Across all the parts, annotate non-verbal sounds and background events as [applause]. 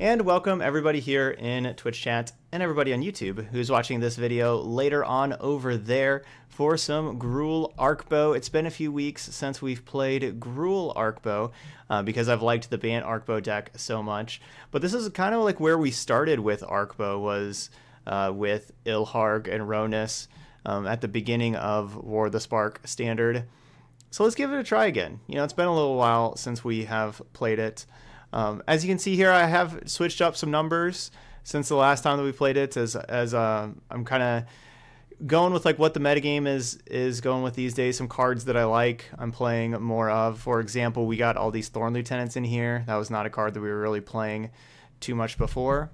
And welcome everybody here in Twitch chat and everybody on YouTube who's watching this video later on over there for some Gruul Arkbow. It's been a few weeks since we've played Gruul Arkbow uh, because I've liked the Bant Arkbow deck so much. But this is kind of like where we started with Arkbow was uh, with Ilharg and Ronus um, at the beginning of War of the Spark standard. So let's give it a try again. You know, it's been a little while since we have played it. Um, as you can see here, I have switched up some numbers since the last time that we played it. As as uh, I'm kind of going with like what the metagame is is going with these days. Some cards that I like. I'm playing more of. For example, we got all these Thorn Lieutenants in here. That was not a card that we were really playing too much before,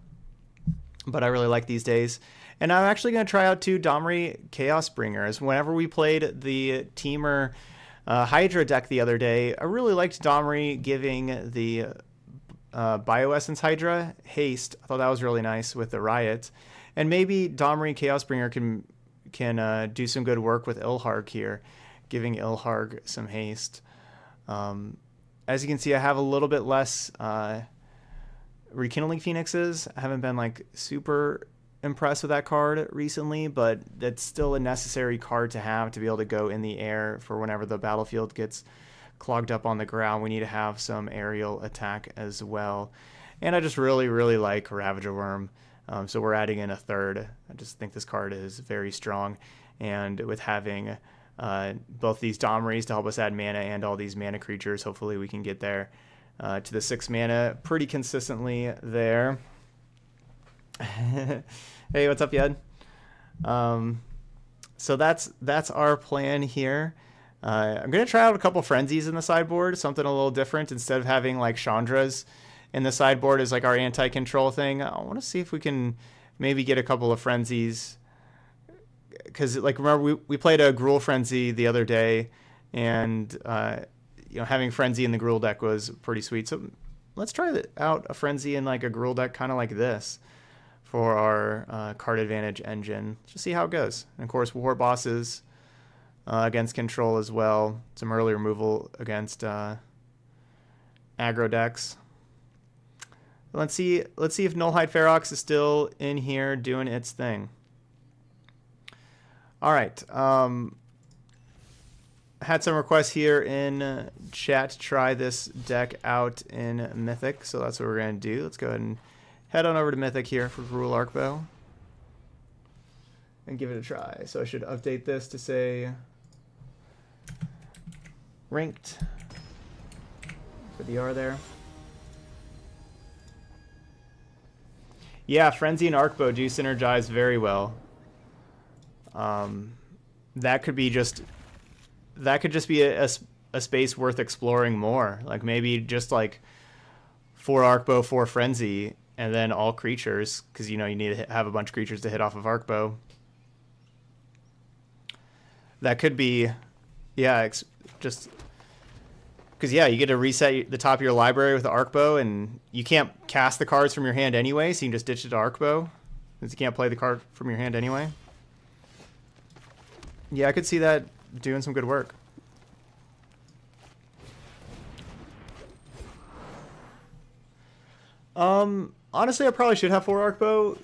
but I really like these days. And I'm actually going to try out two Domri Chaos Bringers. Whenever we played the Temur uh, Hydra deck the other day, I really liked Domri giving the uh, Bioessence Hydra haste. I thought that was really nice with the Riot, and maybe Domri Chaosbringer can can uh, do some good work with Ilharg here, giving Ilharg some haste. Um, as you can see, I have a little bit less uh, Rekindling Phoenixes. I haven't been like super impressed with that card recently, but that's still a necessary card to have to be able to go in the air for whenever the battlefield gets clogged up on the ground. We need to have some aerial attack as well. And I just really, really like Ravager Worm. Um, so we're adding in a third. I just think this card is very strong. And with having uh, both these Domries to help us add mana and all these mana creatures, hopefully we can get there uh, to the six mana pretty consistently there. [laughs] hey, what's up, Yed? Um, so that's that's our plan here. Uh, I'm going to try out a couple frenzies in the sideboard, something a little different. Instead of having like Chandras in the sideboard as like our anti-control thing, I want to see if we can maybe get a couple of frenzies. Because like remember we, we played a Gruul frenzy the other day, and uh, you know having frenzy in the Gruul deck was pretty sweet. So let's try out a frenzy in like a Gruul deck, kind of like this, for our uh, card advantage engine. Just see how it goes. And of course, war bosses uh, against control as well. Some early removal against uh, aggro decks. Let's see. Let's see if Nullhide Ferox is still in here doing its thing. All right. Um, had some requests here in chat to try this deck out in Mythic, so that's what we're gonna do. Let's go ahead and head on over to Mythic here for Gruul Arkbow and give it a try. So I should update this to say ranked for the R there. Yeah, Frenzy and Arkbow do synergize very well. Um, that could be just that could just be a, a, a, space worth exploring more. Like maybe just like four Arkbow, four Frenzy, and then all creatures because you know you need to have a bunch of creatures to hit off of Arkbow. That could be, yeah, just because yeah, you get to reset the top of your library with the Arkbow, and you can't cast the cards from your hand anyway, so you can just ditch it to Arkbow, since you can't play the card from your hand anyway. Yeah, I could see that doing some good work. Um, honestly, I probably should have four Arkbow.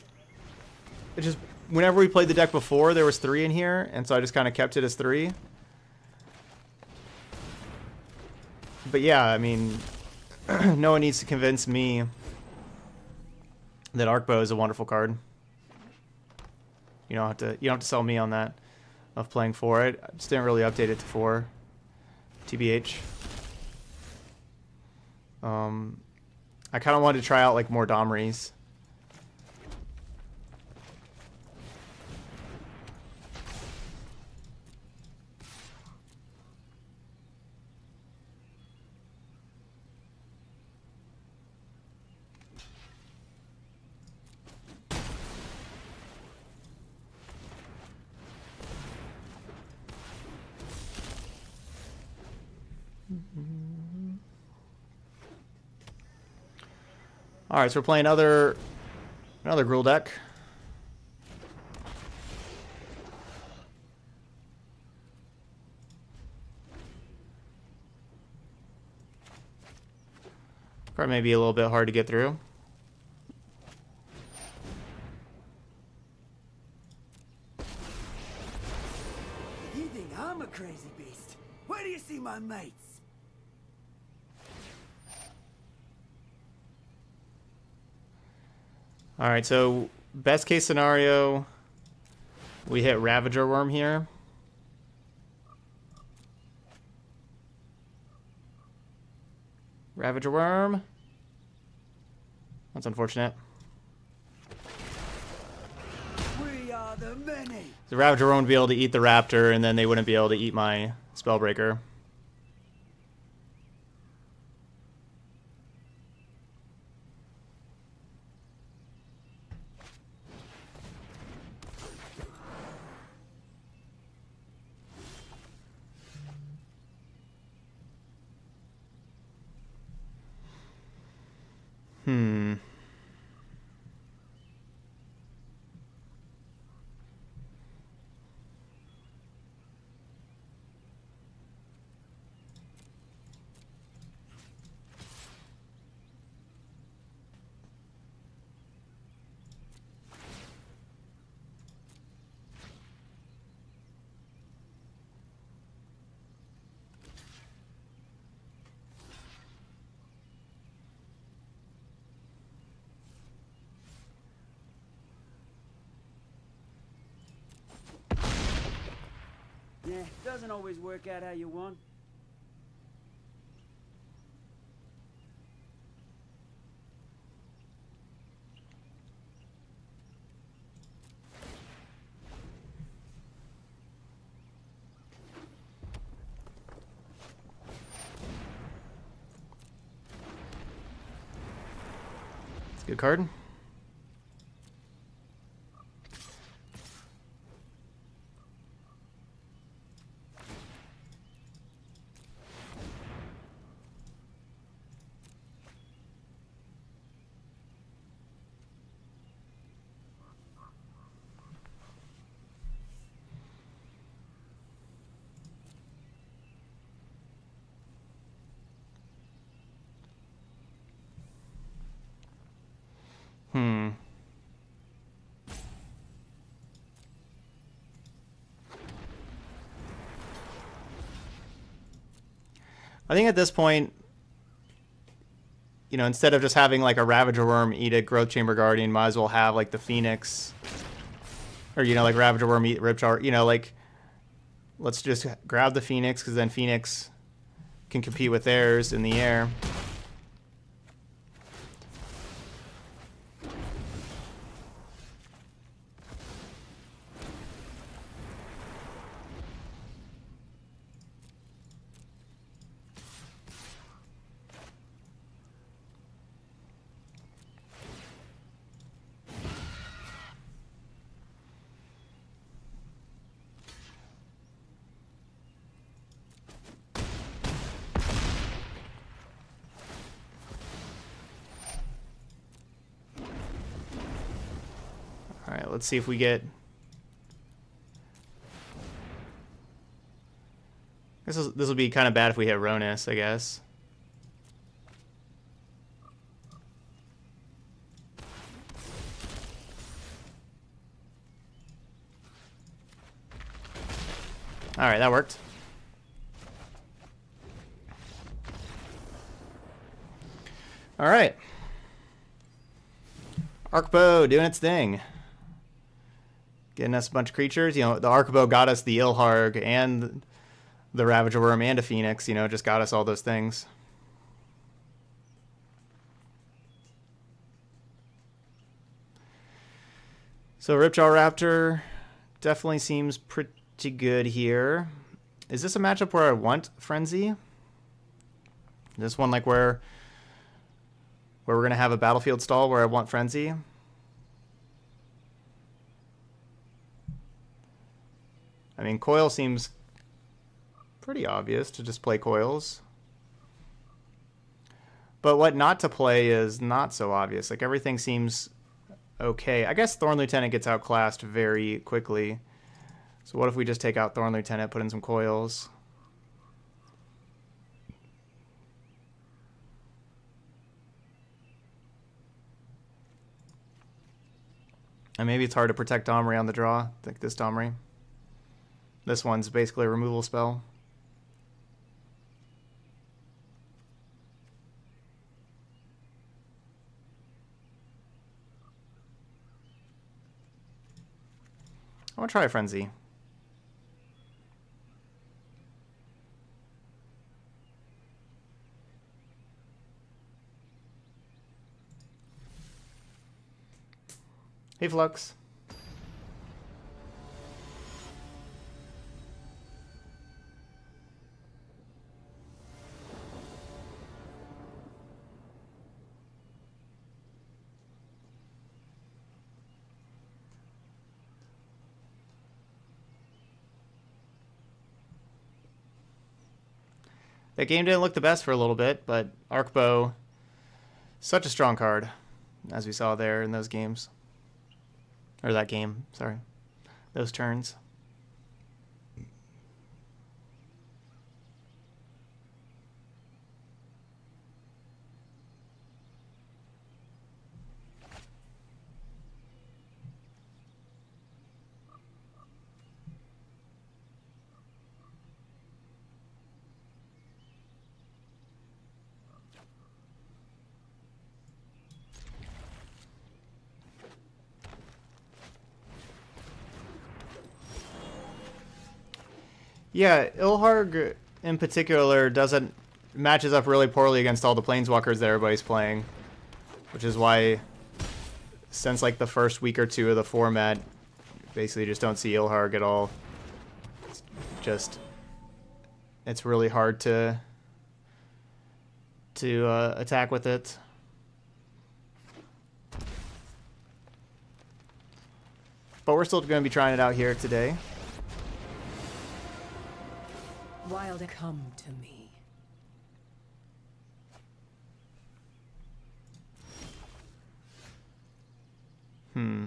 It just whenever we played the deck before, there was three in here, and so I just kind of kept it as three. But yeah, I mean, [clears throat] no one needs to convince me that Arkbow is a wonderful card. You don't have to. You don't have to sell me on that of playing for it. I just didn't really update it to four. TBH. Um, I kind of wanted to try out like more Domries. Alright, so we're playing another, another Gruul deck. Card may be a little bit hard to get through. You think I'm a crazy beast? Where do you see my mates? All right, so best case scenario, we hit Ravager Worm here. Ravager Worm. That's unfortunate. We are the many. The Ravager Worm would be able to eat the Raptor, and then they wouldn't be able to eat my Spellbreaker. Hmm. Yeah, doesn't always work out how you want. Good card. Hmm. I think at this point, you know, instead of just having like a Ravager Worm eat a Growth Chamber Guardian, might as well have like the Phoenix. Or, you know, like Ravager Worm eat Ripjaw. You know, like, let's just grab the Phoenix, because then Phoenix can compete with theirs in the air. All right, let's see if we get. This is this will be kind of bad if we hit Ronus, I guess. All right, that worked. All right. Arkbow doing its thing. Getting us a bunch of creatures. You know, the Arkbow got us the Ilharg and the Ravager Worm and a Phoenix. You know, just got us all those things. So Ripjaw Raptor definitely seems pretty good here. Is this a matchup where I want Frenzy? This one like where where we're gonna have a battlefield stall where I want Frenzy? I mean, Coil seems pretty obvious to just play Coils. But what not to play is not so obvious. Like, everything seems okay. I guess Thorn Lieutenant gets outclassed very quickly. So what if we just take out Thorn Lieutenant, put in some Coils? And maybe it's hard to protect Domri on the draw, like this Domri. This one's basically a removal spell. I'm gonna try a Frenzy. Hey, Flux. That game didn't look the best for a little bit, but Arkbow, such a strong card, as we saw there in those games. Or that game, sorry. Those turns. Yeah, Ilharg in particular doesn't matches up really poorly against all the planeswalkers that everybody's playing, which is why since like the first week or two of the format, basically just don't see Ilharg at all. It's just it's really hard to to uh, attack with it. But we're still going to be trying it out here today. Wild, come to me. Hmm.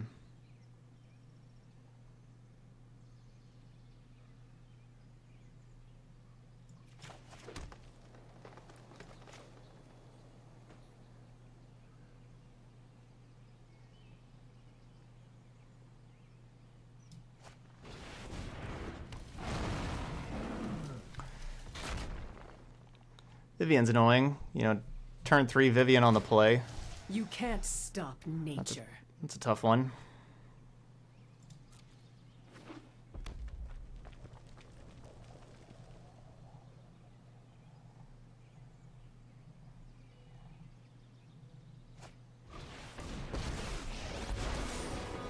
Vivien's annoying. You know, turn three Vivien on the play. You can't stop nature. That's a tough one.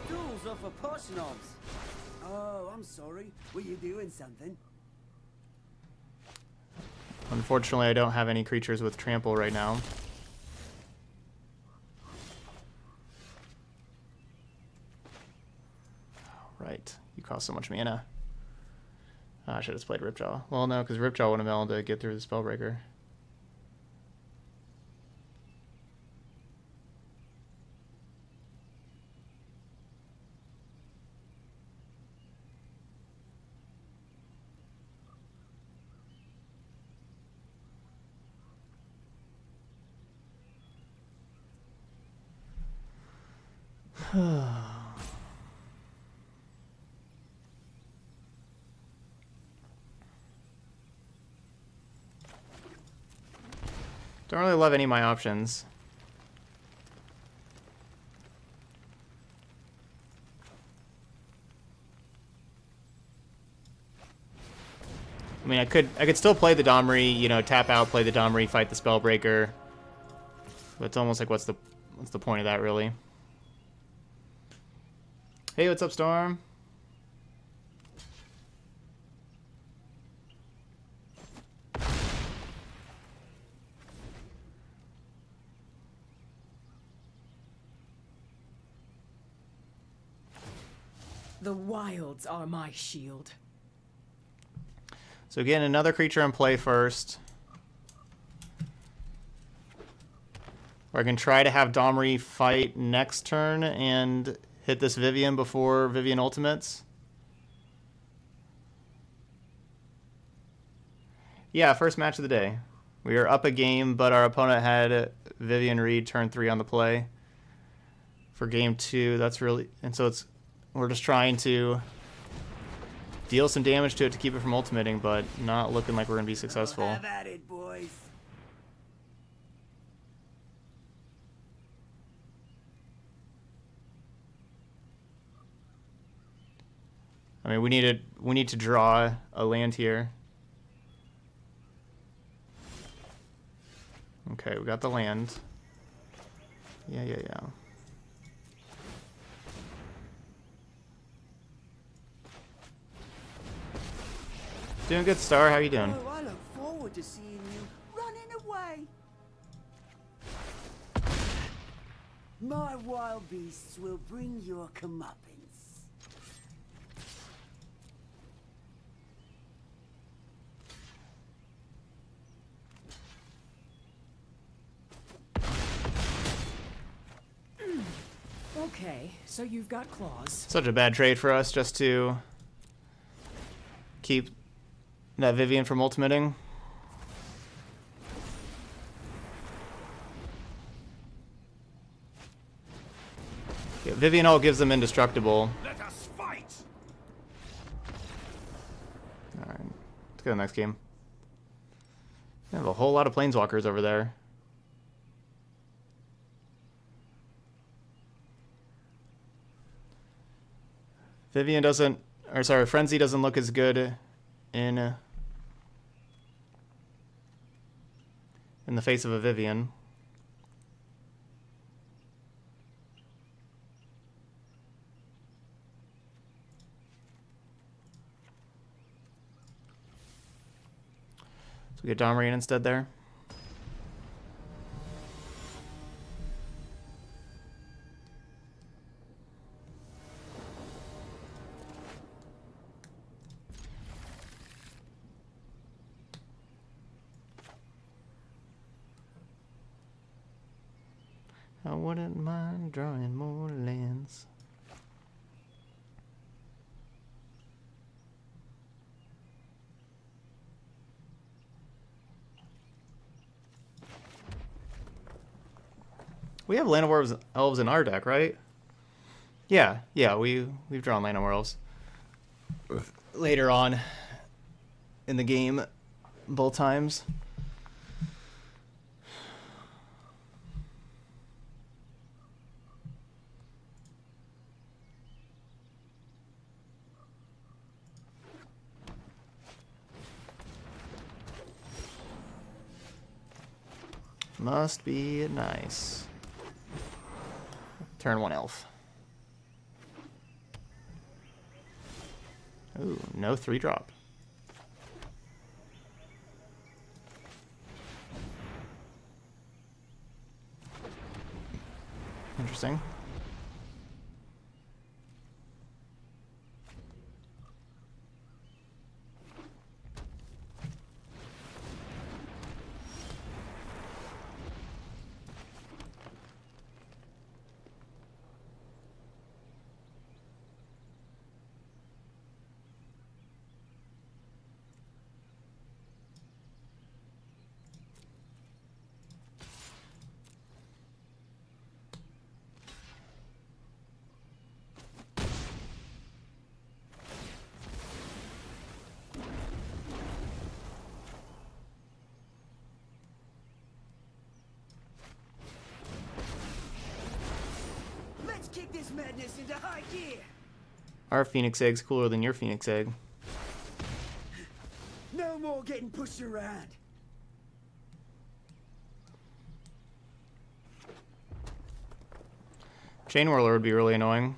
Duels are for posh knobs. Oh, I'm sorry. Were you doing something? Unfortunately, I don't have any creatures with trample right now. Right, you cost so much mana. Ah, I should have played Ripjaw. Well, no, because Ripjaw would have been able to get through the Spellbreaker. Don't really love any of my options. I mean, I could I could still play the Domri, you know, tap out, play the Domri, fight the Spellbreaker. But it's almost like what's the what's the point of that really? Hey, what's up, Storm? The wilds are my shield. So again, another creature in play first. Or I can try to have Domri fight next turn and hit this Vivien before Vivien ultimates. Yeah, first match of the day. We are up a game, but our opponent had Vivien Reid turn three on the play for game two. That's really and so it's we're just trying to deal some damage to it to keep it from ultimating, but not looking like we're going to be successful. Have at it, boys. I mean, we need to we need to draw a land here. Okay, we got the land. Yeah, yeah, yeah. Doing good, Star. How you doing? Oh, I look forward to seeing you running away. My wild beasts will bring your comeuppance. Okay, so you've got claws. Such a bad trade for us just to keep that Vivien from ultimating. Yeah, Vivien all gives them indestructible. Let us fight! Alright, let's go to the next game. We have a whole lot of planeswalkers over there. Vivien doesn't, or sorry, Frenzy doesn't look as good in in the face of a Vivien. So we get Domrian instead there. We have Llanowar Elves, in our deck, right? Yeah, yeah, we we've drawn Llanowar Elves later on in the game, both times. Must be nice. Turn one elf. Ooh, no three drop. Interesting. Let's kick this madness into high gear. Our Phoenix Egg's cooler than your Phoenix Egg. No more getting pushed around. Chainwhirler would be really annoying.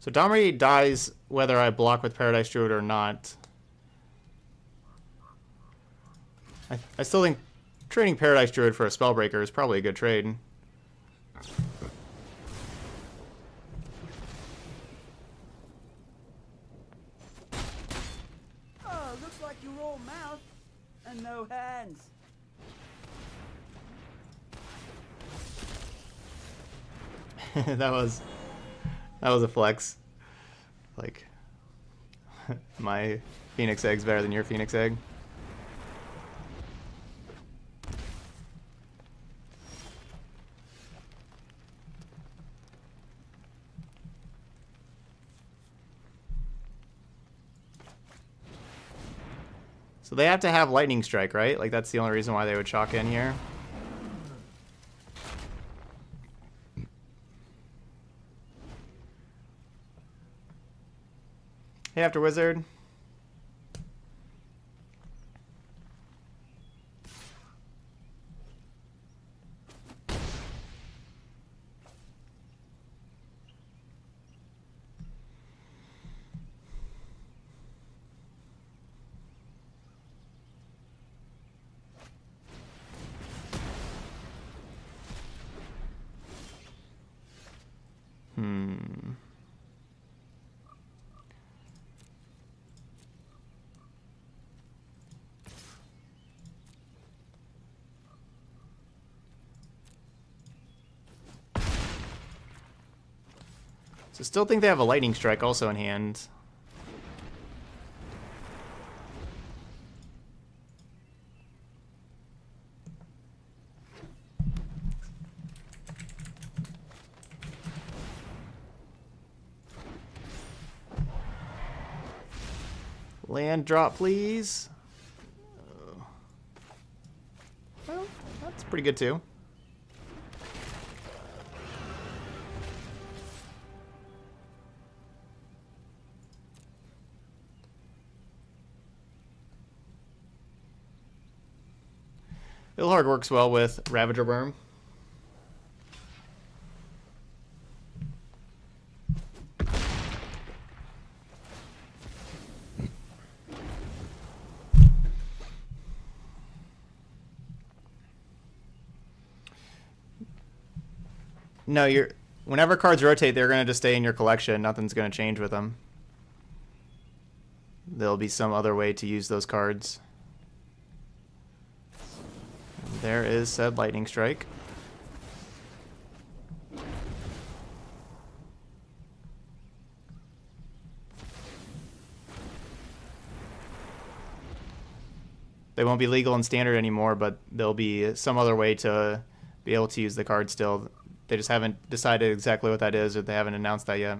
So Domri dies whether I block with Paradise Druid or not. I, I still think trading Paradise Druid for a Spellbreaker is probably a good trade. Oh, looks like you're all mouth and no hands. [laughs] that was that was a flex. Like [laughs] my Phoenix Egg's better than your Phoenix Egg. So they have to have Lightning Strike, right? Like, that's the only reason why they would chalk in here. Hey, After Wizard. Still think they have a lightning strike also in hand. Land drop, please. Uh, well, that's pretty good too. Works well with Ravager Worm. No, you're. Whenever cards rotate, they're gonna just stay in your collection. Nothing's gonna change with them. There'll be some other way to use those cards. There is said lightning strike. They won't be legal and standard anymore, but there'll be some other way to be able to use the card still. They just haven't decided exactly what that is, or they haven't announced that yet.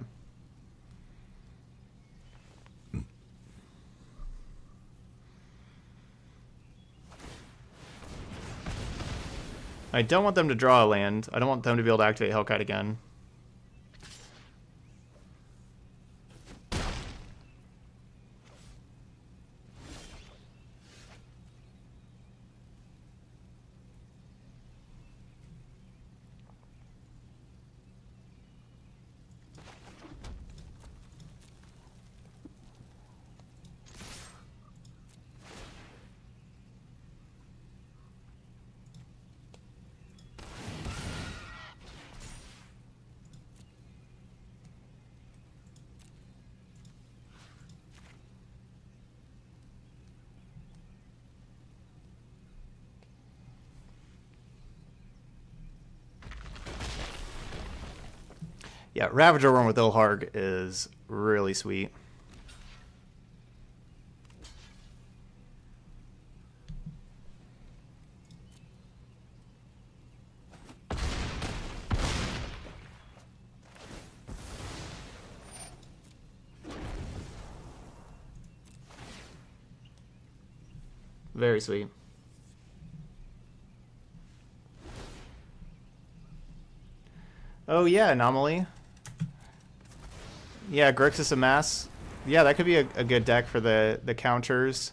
I don't want them to draw a land. I don't want them to be able to activate Hellkite again. Yeah, Ravager Worm with Ilharg is really sweet. Very sweet. Oh yeah, Anomaly. Yeah, Grixis Amass. Yeah, that could be a, a good deck for the, the counters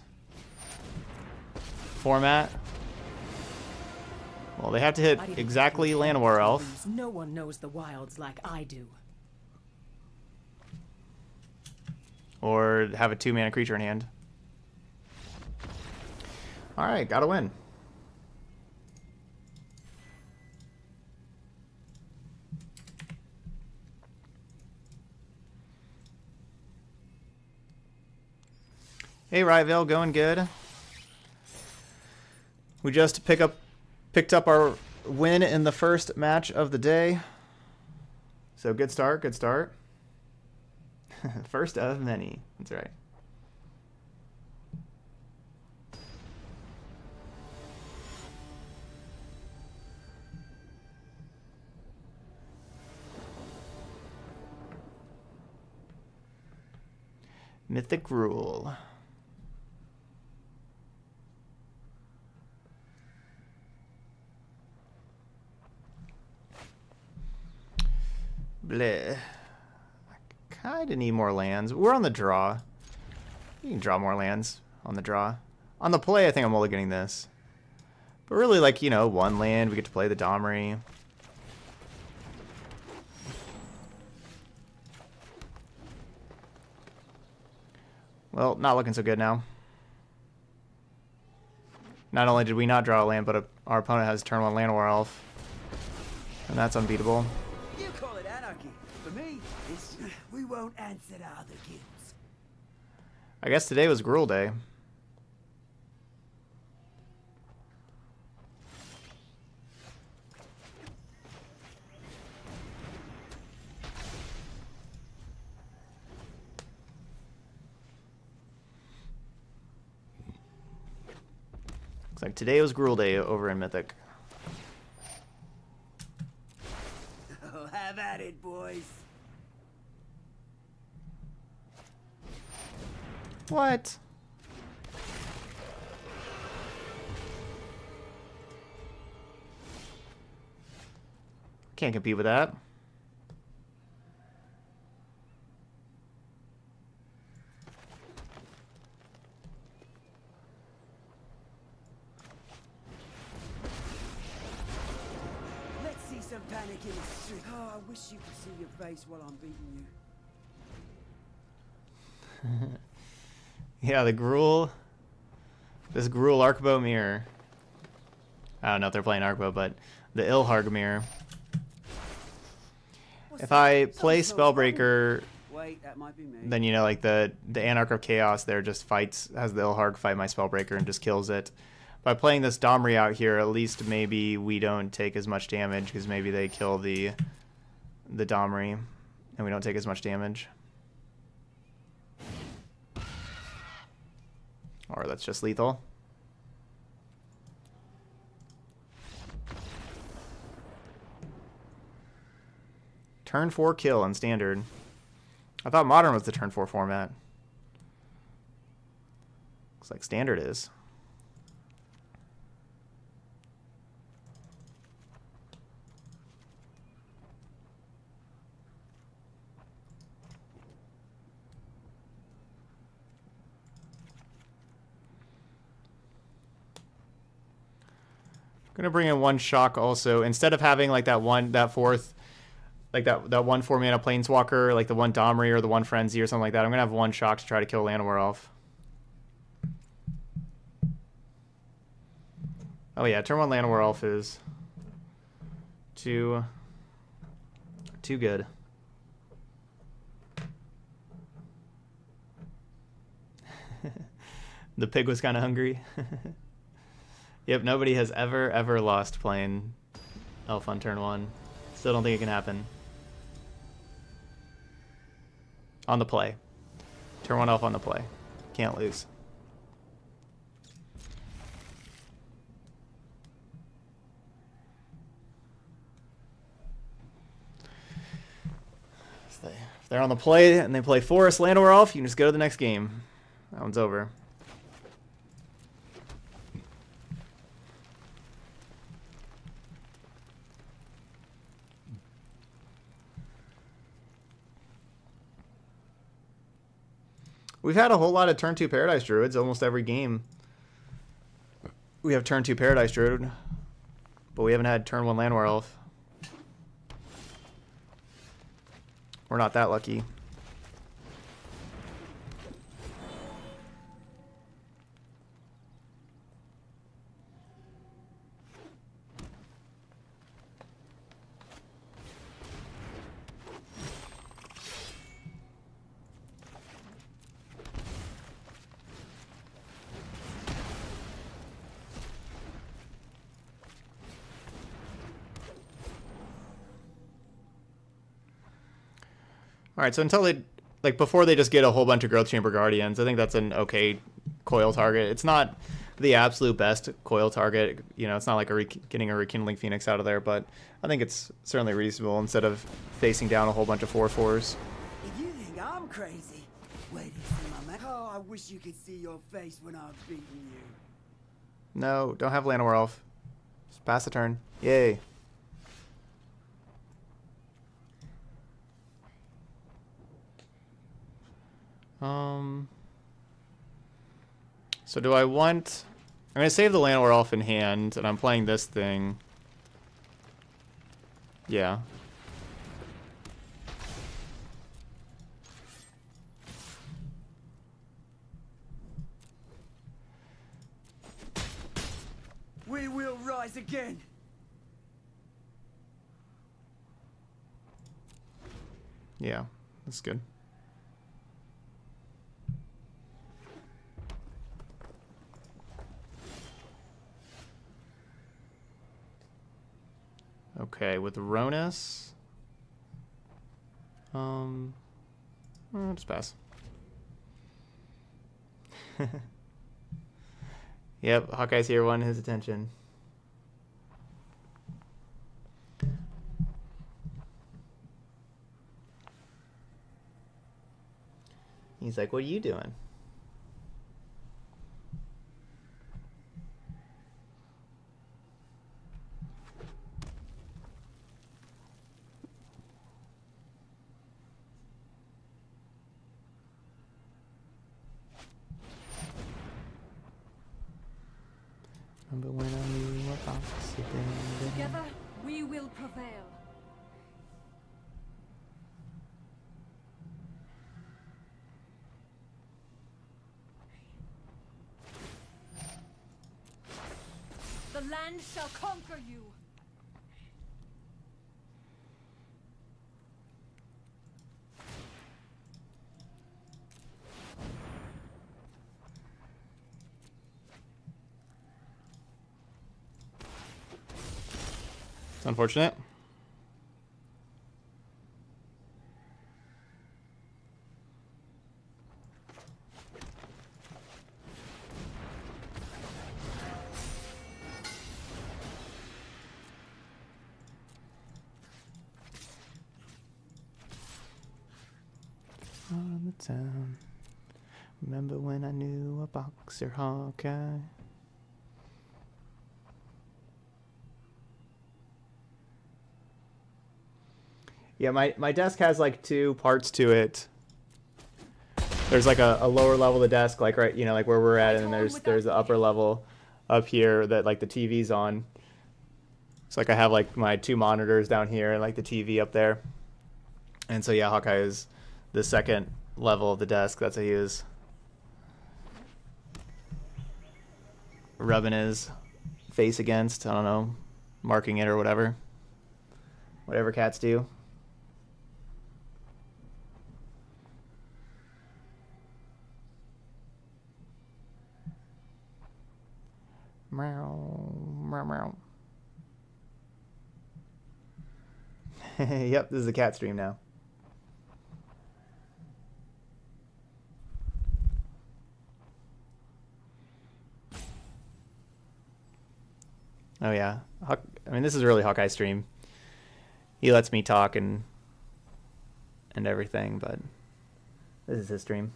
format. Well, they have to hit exactly Llanowar Elf. No one knows the wilds like I do. Or have a two-mana creature in hand. Alright, gotta win. Hey, Ryville, going good? We just pick up, picked up our win in the first match of the day. So good start, good start. [laughs] first of many. That's right. Mythic Rule. Bleh. I kind of need more lands. We're on the draw. You can draw more lands on the draw. On the play, I think I'm only getting this. But really, like, you know, one land, we get to play the Domri. Well, not looking so good now. Not only did we not draw a land, but a, our opponent has turn one Llanowar Elf. And that's unbeatable. It's we won't answer to other guilds. I guess today was Gruul Day. Looks like today was Gruul Day over in Mythic. Oh, have at it, boys. What? Can't compete with that. Let's see some panic in the street. Oh, I wish you could see your face while I'm beating you. [laughs] Yeah, the Gruul. This Gruul Arkbow mirror. I don't know if they're playing Arkbow, but the Ilharg mirror. If? I play. Spellbreaker, Wait, that might be me. then you know, like the the Anarch of Chaos there just fights, has the Ilharg fight my Spellbreaker and just kills it. By playing this Domri out here, at least maybe we don't take as much damage because maybe they kill the the Domri and we don't take as much damage. Or that's just lethal. Turn 4 kill on standard. I thought modern was the turn 4 format. Looks like standard is. Gonna bring in one shock also. Instead of having like that one that fourth like that that one four mana planeswalker, like the one Domri or the one Frenzy or something like that, I'm gonna have one shock to try to kill Llanowar Elf. Oh yeah, turn one Llanowar is too too good. [laughs] the pig was kind of hungry. [laughs] yep, nobody has ever ever lost playing Elf on turn one. Still don't think it can happen. On the play. Turn one elf on the play. Can't lose. If they- if they're on the play and they play Forest Llanowar Elf, you can just go to the next game. That one's over. We've had a whole lot of turn two Paradise Druids almost every game. We have turn two Paradise Druid, but we haven't had turn one Llanowar Elf. We're not that lucky. All right, so until they like before they just get a whole bunch of growth chamber guardians, I think that's an okay coil target. It's not the absolute best coil target. You know, it's not like a re- getting a rekindling phoenix out of there, but I think it's certainly reasonable instead of facing down a whole bunch of four fours. If you think I'm crazy, Where do you see my man? Oh, I wish you could see your face when I've beaten you. No, don't have Llanowar Elf. Just pass the turn. Yay. Um. So do I want... I'm going to save the Llanowar Elf in hand, and I'm playing this thing. Yeah. We will rise again. Yeah, that's good. Okay, with Rhonas. Um, I'll just pass. [laughs] yep, Hawkeye's here won his attention. He's like, what are you doing? Shall conquer you. It's unfortunate. Boxer Hawkeye? Yeah, my, my desk has like two parts to it. There's like a, a lower level of the desk, like right, you know, like where we're at, and then there's there's the upper level up here that like the TV's on. So like I have like my two monitors down here and like the TV up there. And so yeah, Hawkeye is the second level of the desk. That's what he is rubbing his face against. I don't know, marking it or whatever. Whatever cats do. Meow, meow, meow. [laughs] yep, this is a cat stream now. Oh yeah, Hawk, I mean this is really Hawkeye stream. He lets me talk and and everything, but this is his stream.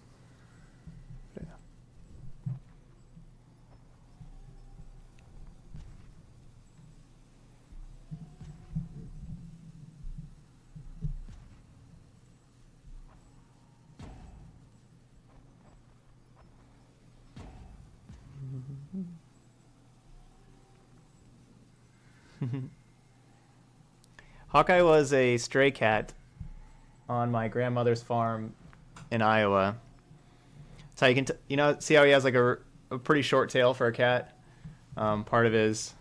Hawkeye was a stray cat on my grandmother's farm in Iowa. So you can, t- you know, see how he has like a, a pretty short tail for a cat. Um, part of his,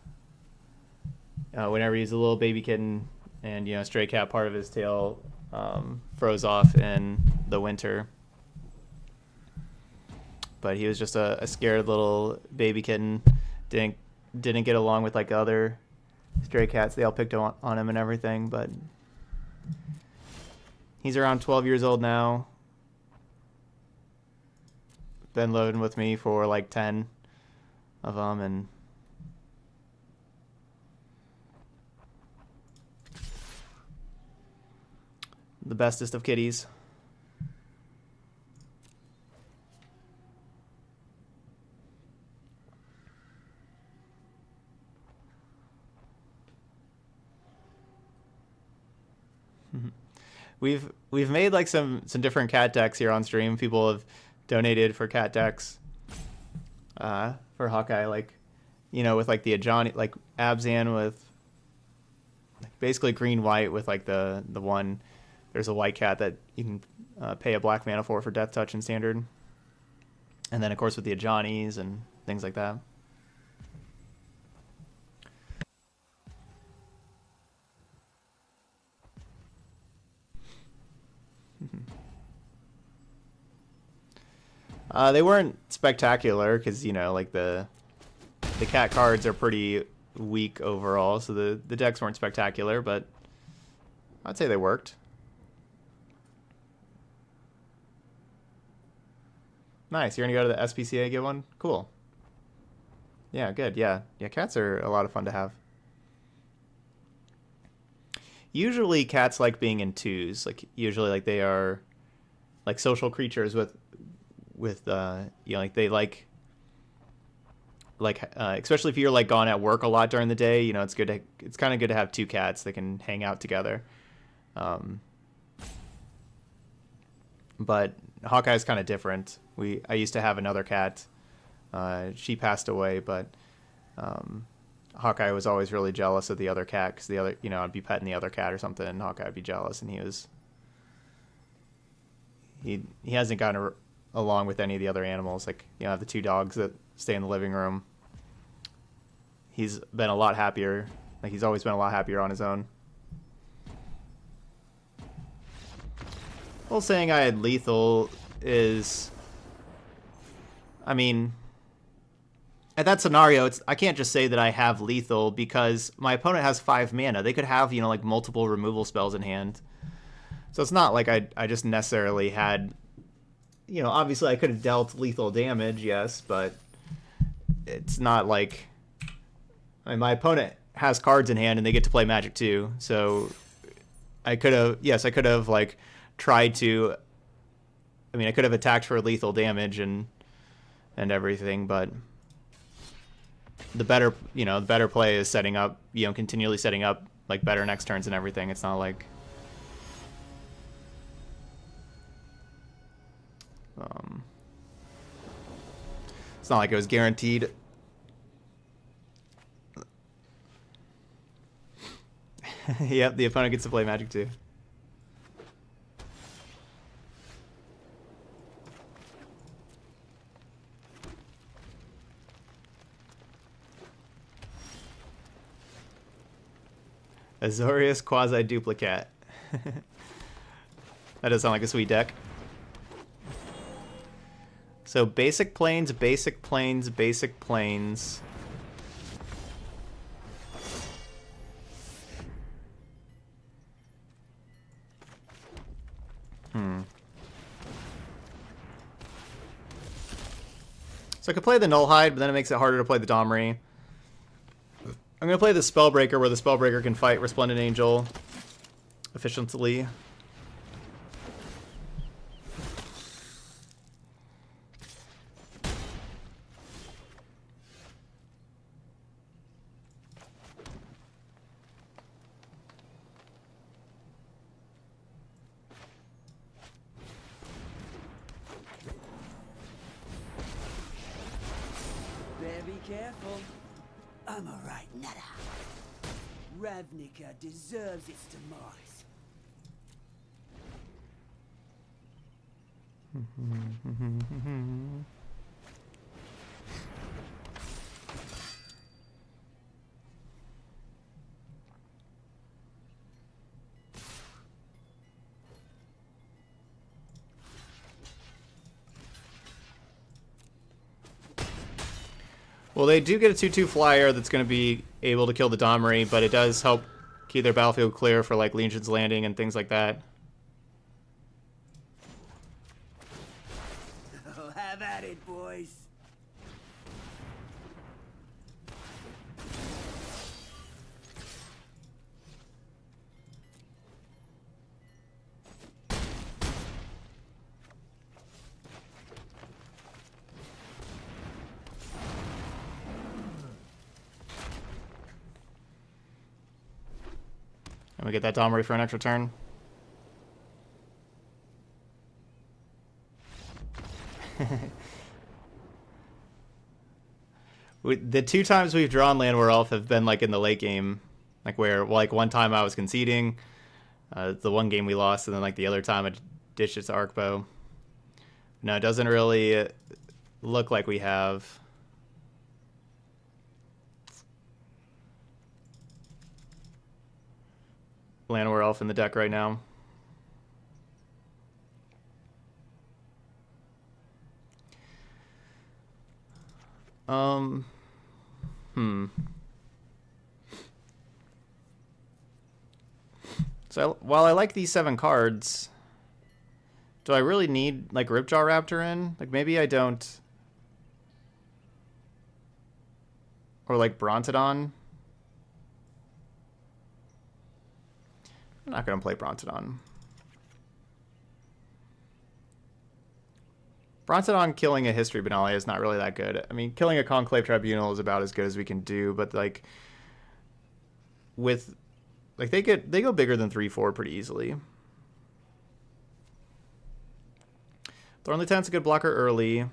uh, whenever he's a little baby kitten and you know stray cat, part of his tail um, froze off in the winter. But he was just a, a scared little baby kitten. Didn't didn't get along with like other stray cats. They all picked on, on him and everything, but he's around 12 years old now. Been loading with me for like 10 of them, and the bestest of kitties. We've we've made like some some different cat decks here on stream. People have donated for cat decks. Uh, for Hawkeye, like you know, with like the Ajani, like Abzan with basically green white with like the the one. There's a white cat that you can uh, pay a black mana for for Death Touch and Standard, and then of course with the Ajanis and things like that. Uh, they weren't spectacular because you know, like the the cat cards are pretty weak overall, so the the decks weren't spectacular, but I'd say they worked. Nice. You're gonna go to the SPCA get one? Cool. Yeah, good. Yeah, yeah. Cats are a lot of fun to have. Usually, cats like being in twos. Like usually, like they are like social creatures with with uh you know like they like like uh, especially if you're like gone at work a lot during the day you know it's good to it's kind of good to have two cats that can hang out together. Um but hawkeye's kind of different. We i used to have another cat. Uh, she passed away but um hawkeye was always really jealous of the other cat because the other you know i'd be petting the other cat or something and hawkeye would be jealous and he was he he hasn't gotten along with any of the other animals. Like you know, the two dogs that stay in the living room. He's been a lot happier. Like he's always been a lot happier on his own. Well, saying I had lethal is, I mean, at that scenario, it's I can't just say that I have lethal because my opponent has five mana. They could have you know like multiple removal spells in hand. So it's not like I I just necessarily had you know, obviously I could have dealt lethal damage, yes, but it's not like I mean, my opponent has cards in hand and they get to play Magic too. So I could have, yes, I could have like tried to. I mean, I could have attacked for lethal damage and and everything, but the better, you know, the better play is setting up, you know, continually setting up like better next turns and everything. It's not like Um, it's not like it was guaranteed. [laughs] yep, the opponent gets to play Magic too. Azorius Quasi-Duplicate. [laughs] that does sound like a sweet deck. So basic plains, basic plains, basic plains. Hmm. So I could play the Nullhide, but then it makes it harder to play the Domri. I'm going to play the Spellbreaker, where the Spellbreaker can fight Resplendent Angel efficiently. Deserves its demise. Well, they do get a 2-2 flyer that's going to be able to kill the Domri, but it does help keep their battlefield clear for like Legion's Landing and things like that. get that Domri for an extra turn. [laughs] we, the two times we've drawn Llanowar Elf have been like in the late game, like where like one time I was conceding, uh, the one game we lost, and then like the other time I dished it to Arkbow. No, it doesn't really look like we have. Llanowar Elf in the deck right now. Um, hmm. So I, while I like these seven cards, do I really need like Ripjaw Raptor in? Like maybe I don't. Or like Brontodon. I'm not going to play Brontodon. Brontodon killing a History Benalia is not really that good. I mean, killing a Conclave Tribunal is about as good as we can do, but like with like they get they go bigger than 3-4 pretty easily. Thorn Lieutenant's a good blocker early.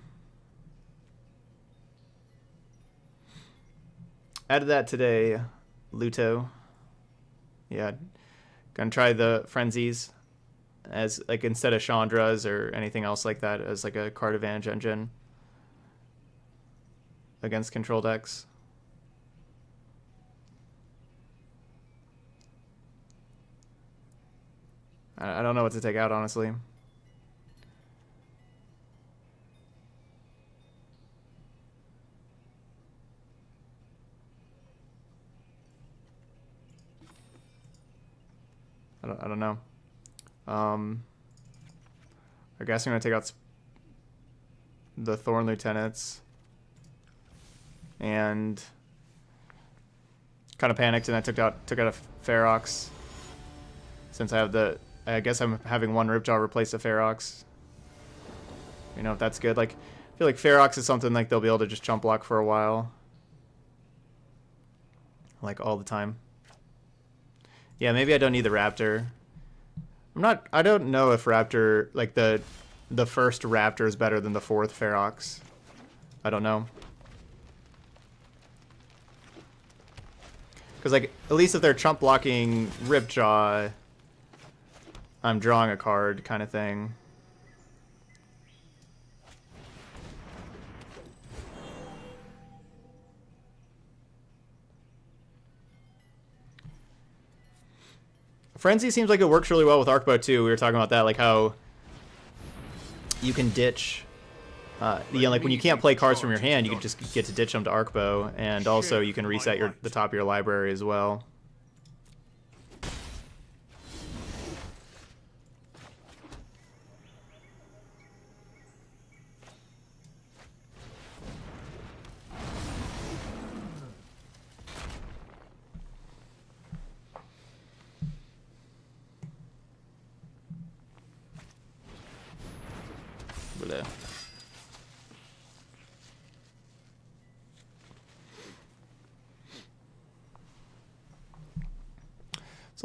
Added that today, Luto. Yeah, gonna try the frenzies as like instead of Chandras or anything else like that as like a card advantage engine against control decks. I don't know what to take out honestly. I don't, I don't know. Um, I guess I'm going to take out the Thorn Lieutenants. And kind of panicked and I took out took out a Ferox. Since I have the... I guess I'm having one Ripjaw replace the Ferox. You know, if that's good. Like, I feel like Ferox is something like they'll be able to just jump block for a while. Like, all the time. Yeah, maybe I don't need the Raptor. I'm not. I don't know if Raptor like the the first Raptor is better than the fourth Ferox. I don't know. Because like at least if they're chump blocking Ripjaw, I'm drawing a card kind of thing. Frenzy seems like it works really well with Arkbow too. We were talking about that, like how you can ditch. Uh, you know, like when you can't play cards from your hand, you can just get to ditch them to Arkbow, and also you can reset your the top of your library as well.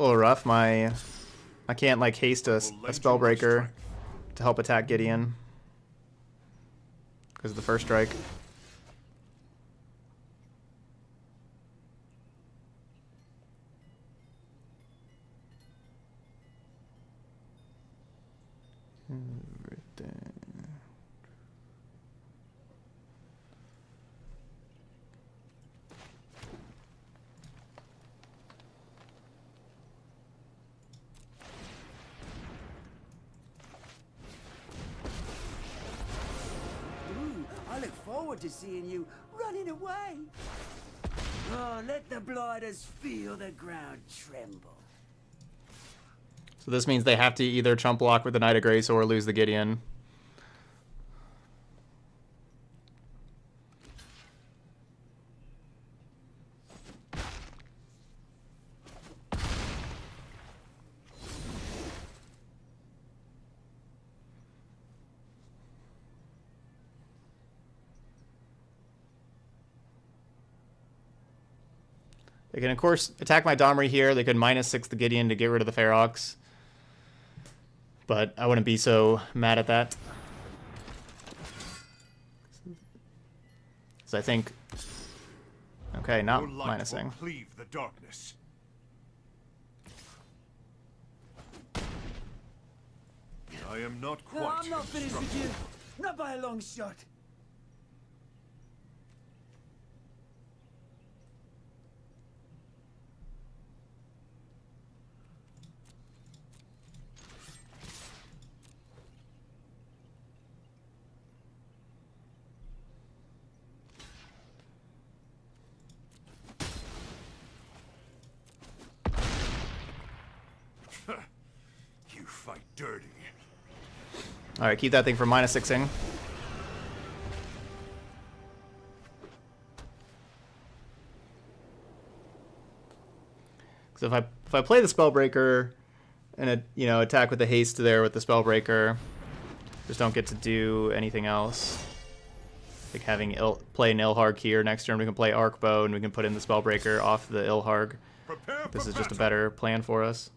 A little rough. My I can't like haste a, a spellbreaker to help attack Gideon because of the first strike. to seeing you running away. Oh, let feel the ground tremble. So this means they have to either chump block with the Knight of Grace or lose the Gideon. They can, of course, attack my Domri here. They could minus six the Gideon to get rid of the Ferox. But I wouldn't be so mad at that. Because I think... Okay, not Your light minusing. cleave the darkness. I am not quite. No, I'm not finished with you. Not by a long shot. You fight dirty. Alright, keep that thing from minus sixing. So if I if I play the Spellbreaker and a, you know attack with the haste there with the Spellbreaker, just don't get to do anything else. Like having Il play an Ilharg here next turn, we can play Arkbow and we can put in the Spellbreaker off the Ilharg. This is just a better plan for us.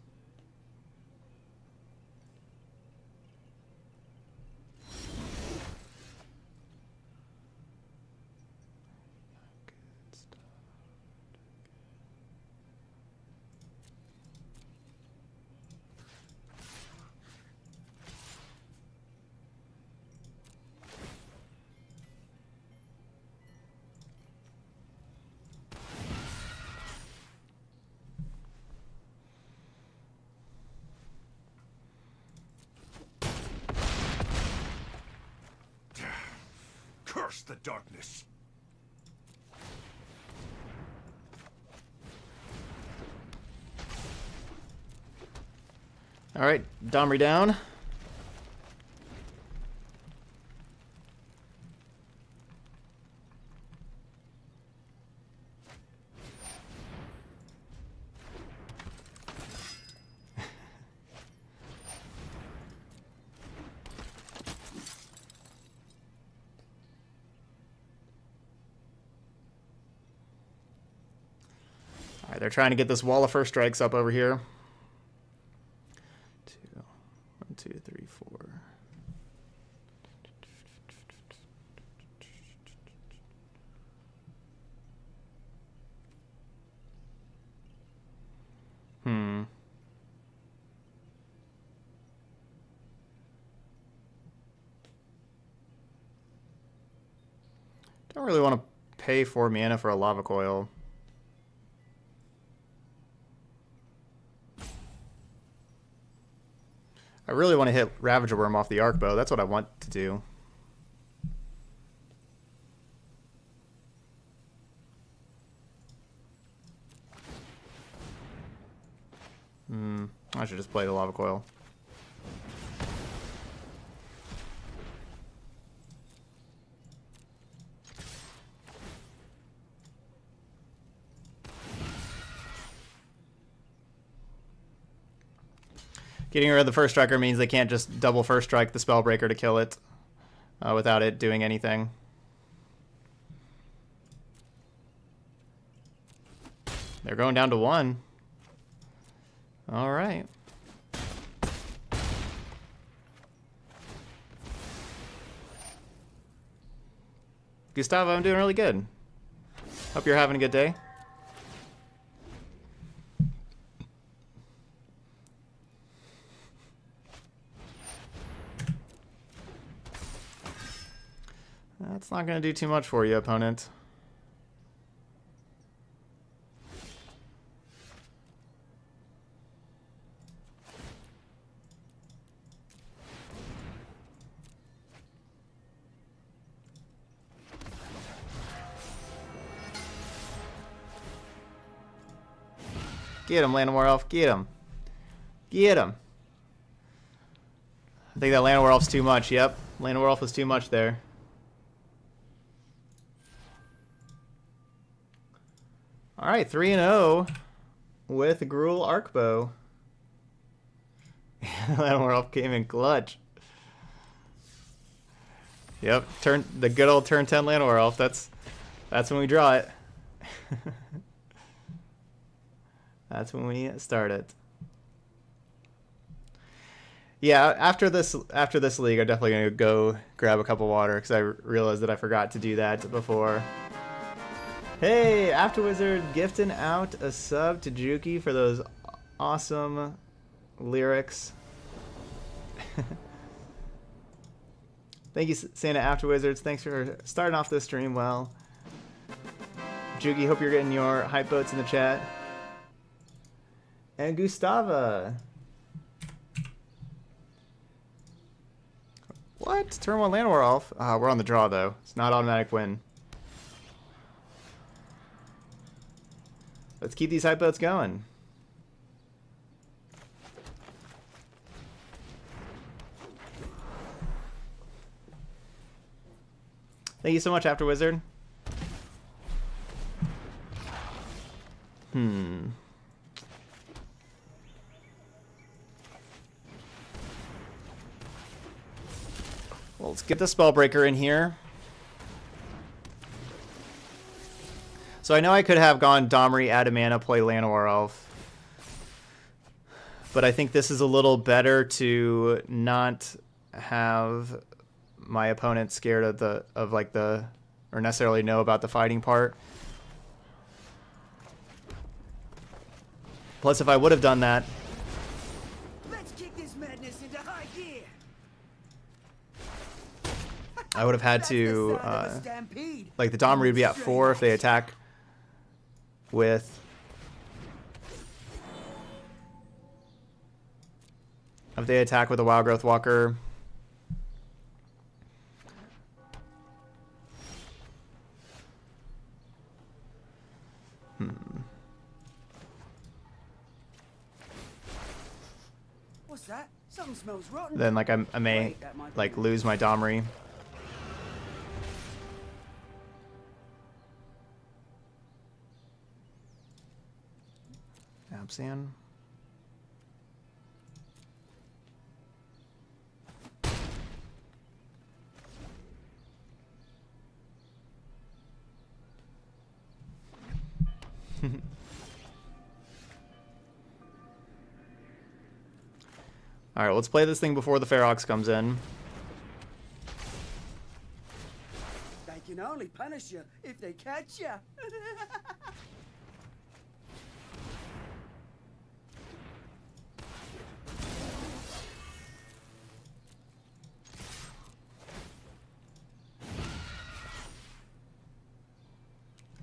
Curse the darkness. All right, Domri down. All right, they're trying to get this wall of first strikes up over here. Two, one, two, three, four. Hmm. Don't really want to pay four mana for a lava coil. I really want to hit Ravager Wurm off the Arkbow. That's what I want to do. Hmm. I should just play the lava coil. Getting rid of the first striker means they can't just double first strike the spellbreaker to kill it uh, without it doing anything. They're going down to one. All right. Gustavo, I'm doing really good. Hope you're having a good day. That's not going to do too much for you, opponent. Get him, Llanowar Elf. Get him. Get him. I think that Llanowar Elf's too much. Yep. Llanowar Elf was too much there. All right, 3 and 0 with Gruul Arkbow. Elf came in clutch. Yep, turn the good old turn 10 Llanowar Elf. That's that's when we draw it. [laughs] that's when we start it. Yeah, after this after this league, I'm definitely gonna go grab a cup of water because I realized that I forgot to do that before. Hey, After Wizard gifting out a sub to Juki for those awesome lyrics. [laughs] Thank you, Santa After Wizards. Thanks for starting off this stream well. Juki, hope you're getting your hype boats in the chat. And Gustava. What? Turn one Llanowar Elf? Uh, we're on the draw though. It's not automatic win. Let's keep these hype boats going. Thank you so much, After Wizard. Hmm. Well, let's get the Spellbreaker in here. So I know I could have gone Domri, Adamana, play Llanowar Elf. But I think this is a little better to not have my opponent scared of the of like the or necessarily know about the fighting part. Plus if I would have done that, Let's kick this madness into high gear. I would have had to the sound of a uh, stampede. like the Domri would be at four if they attack with if they attack with a Wildgrowth Walker. Hmm. What's that? Something smells rotten. Then like I, I may Wait, that might be like lose my Domri. [laughs] All right, let's play this thing before the Ferox comes in. They can only punish you if they catch you. [laughs]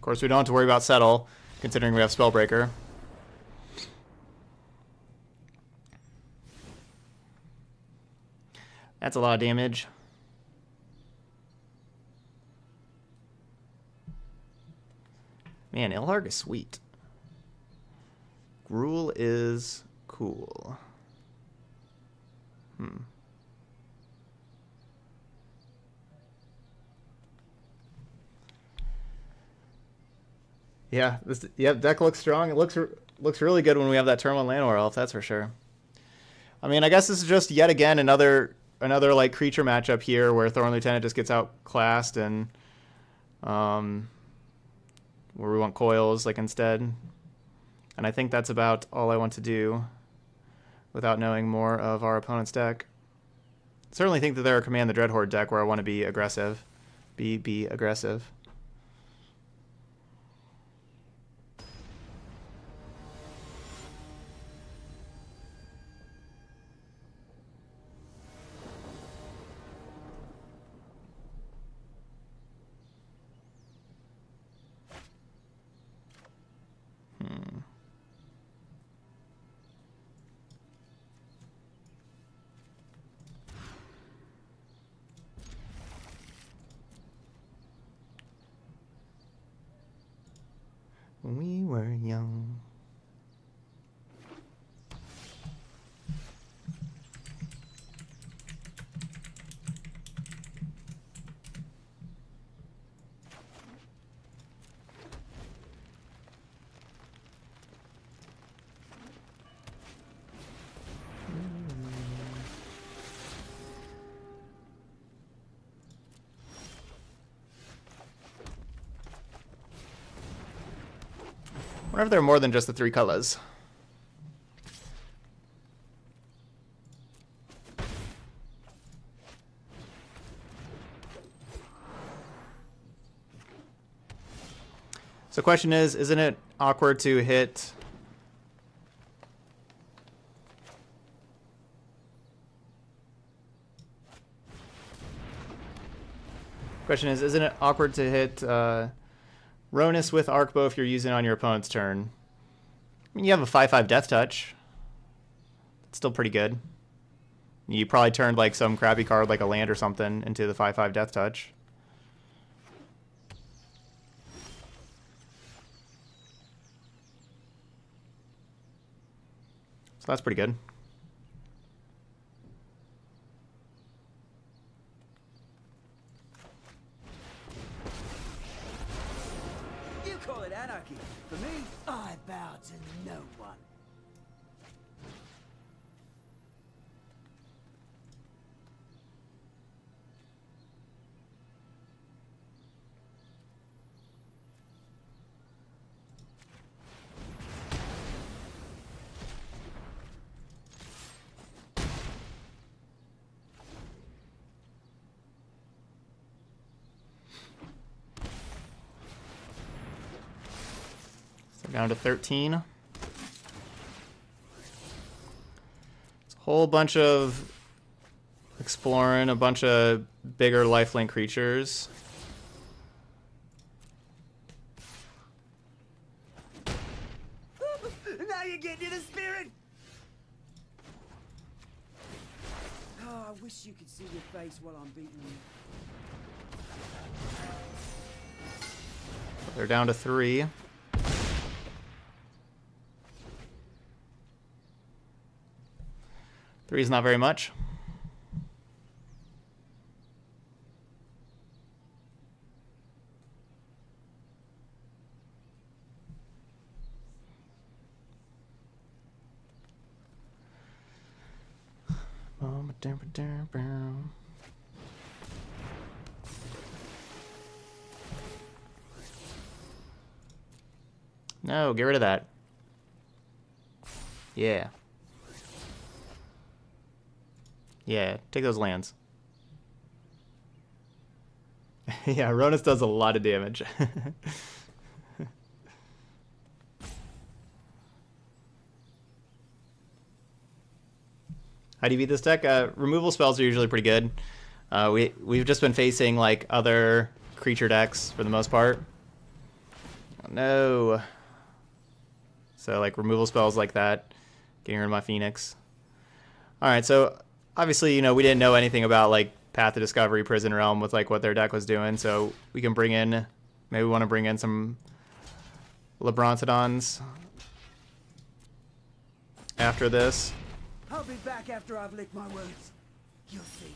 Of course, we don't have to worry about Settle, considering we have Spellbreaker. That's a lot of damage. Man, Ilharg is sweet. Gruul is cool. Hmm. Yeah, this yep, deck looks strong. It looks looks really good when we have that turn one Llanowar Elf, that's for sure. I mean, I guess this is just yet again another another like creature matchup here where Thorn Lieutenant just gets outclassed and um where we want coils like instead. And I think that's about all I want to do without knowing more of our opponent's deck. Certainly think that they're a command the Dreadhorde deck where I want to be aggressive. Be be aggressive. When we were young. Wonder if there are more than just the three colors. So question is, isn't it awkward to hit Question is, isn't it awkward to hit uh, Rhonas with Arkbow if you're using it on your opponent's turn? I mean, you have a 5-5 death touch. It's still pretty good. You probably turned like some crappy card like a land or something into the 5-5 death touch. So that's pretty good. Call it anarchy. For me, I bow to no one. So down to 13. It's a whole bunch of exploring, a bunch of bigger lifelink creatures. [laughs] now you're getting to the spirit. Oh, I wish you could see your face while I'm beating you. They're down to three. Three is not very much. No, get rid of that. Yeah. Yeah, take those lands. [laughs] yeah, Rhonas does a lot of damage. [laughs] How do you beat this deck? Uh, removal spells are usually pretty good. Uh, we we've just been facing like other creature decks for the most part. Oh, no. So like removal spells like that, getting rid of my Phoenix. All right, so obviously you know we didn't know anything about like Path of Discovery, Prison Realm with like what their deck was doing, so we can bring in maybe we want to bring in some Lebrontodons after this. I'll be back after I've licked my wounds. You'll see.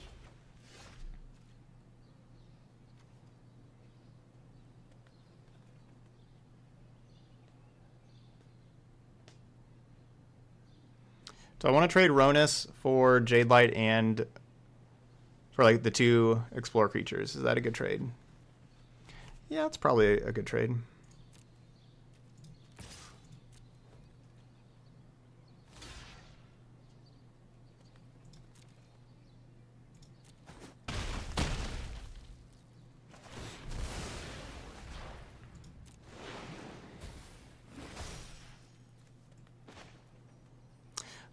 So I want to trade Rhonas for Jadelight and for like the two explore creatures. Is that a good trade? Yeah, it's probably a good trade.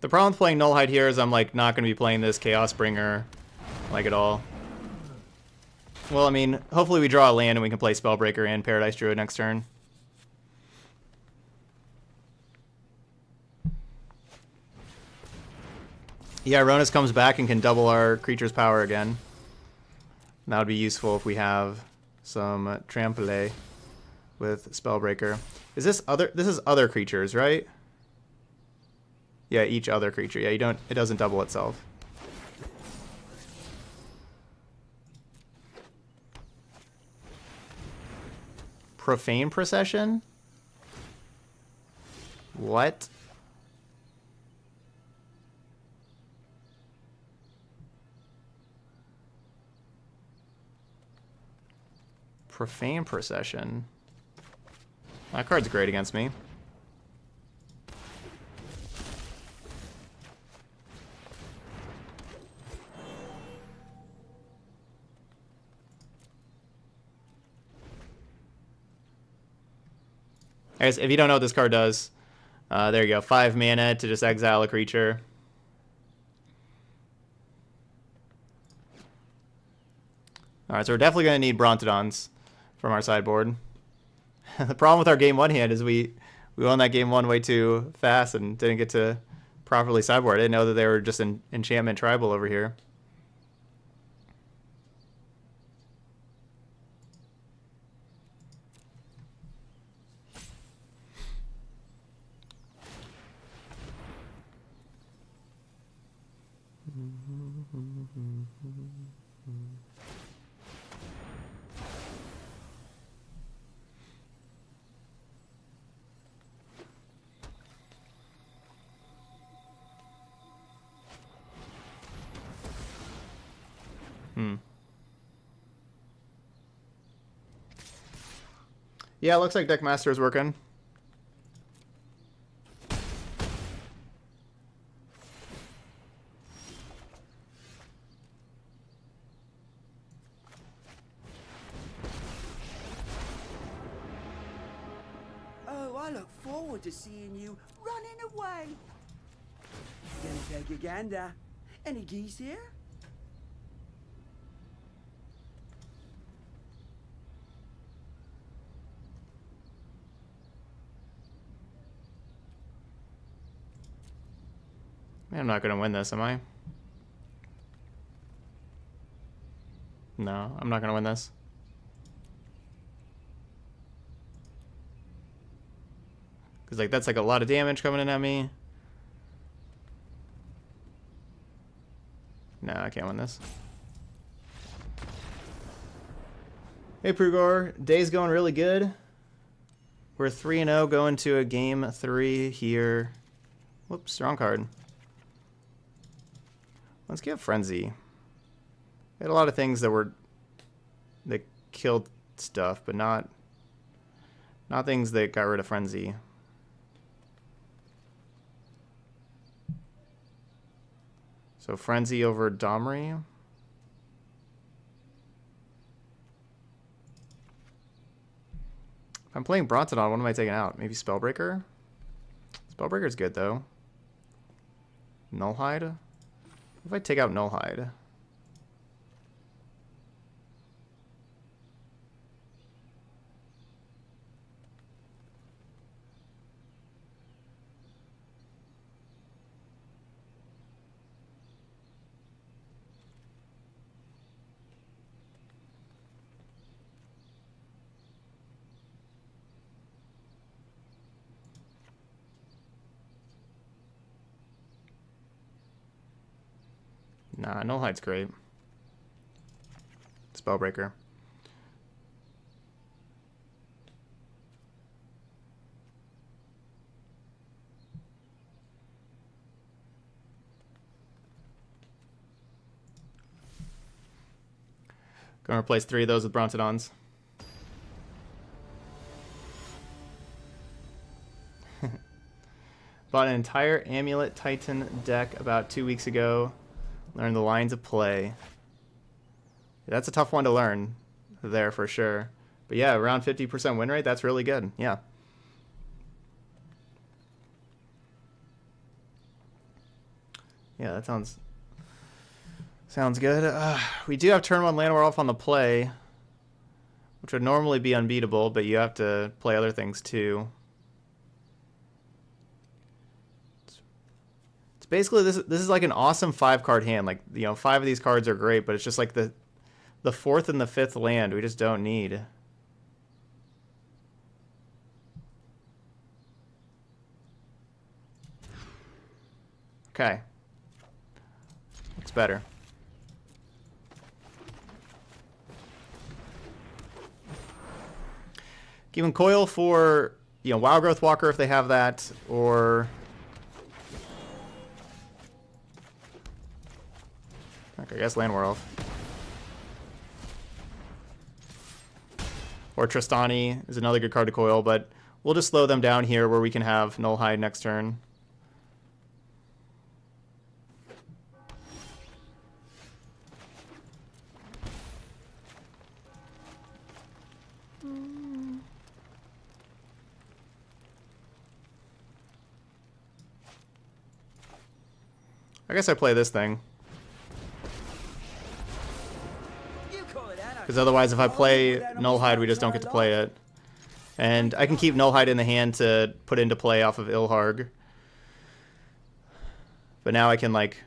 The problem with playing Nullhide here is I'm like not going to be playing this Chaos Bringer like at all. Well, I mean, hopefully we draw a land and we can play Spellbreaker and Paradise Druid next turn. Yeah, Rhonas comes back and can double our creature's power again. That would be useful if we have some Trample with Spellbreaker. Is this other? This is other creatures, right? Yeah, each other creature. Yeah, you don't. It doesn't double itself. Profane procession. What? Profane procession. That card's great against me. I guess if you don't know what this card does, uh, there you go. Five mana to just exile a creature. Alright, so we're definitely going to need Brontodons from our sideboard. [laughs] the problem with our game one hand is we, we won that game one way too fast and didn't get to properly sideboard. I didn't know that they were just an enchantment tribal over here. Hmm. Yeah, looks like Deckmaster is working. Oh, I look forward to seeing you running away. Gonna take a gander. Any geese here? I'm not going to win this, am I? No, I'm not going to win this. Because, like, that's, like, a lot of damage coming in at me. No, I can't win this. Hey, Prugor. Day's going really good. We're 3-0 going to a game 3 here. Whoops, wrong card. Let's get Frenzy. We had a lot of things that were that killed stuff, but not not things that got rid of Frenzy. So Frenzy over Domri. If I'm playing Brontodon, what am I taking out? Maybe Spellbreaker? Spellbreaker's good though. Nullhide? If I take out Nullhide. Nah, Nullhide's great. Spellbreaker. Gonna replace three of those with Brontodons. [laughs] Bought an entire Amulet Titan deck about two weeks ago. Learn the lines of play. That's a tough one to learn there for sure. But yeah, around 50% win rate, that's really good. Yeah. Yeah, that sounds sounds good. Uh, we do have turn one Llanowar Elf on the play, which would normally be unbeatable, but you have to play other things too. Basically this this is like an awesome five card hand. Like you know, five of these cards are great, but it's just like the the fourth and the fifth land we just don't need. Okay. Looks better. Giving Coil for, you know, Wildgrowth Walker if they have that, or Okay, I guess Land World. Or Trostani is another good card to coil, but we'll just slow them down here where we can have Nullhide next turn. I guess I play this thing. Because otherwise, if I play Nullhide, we just don't get to play it. And I can keep Nullhide in the hand to put into play off of Ilharg. But now I can, like,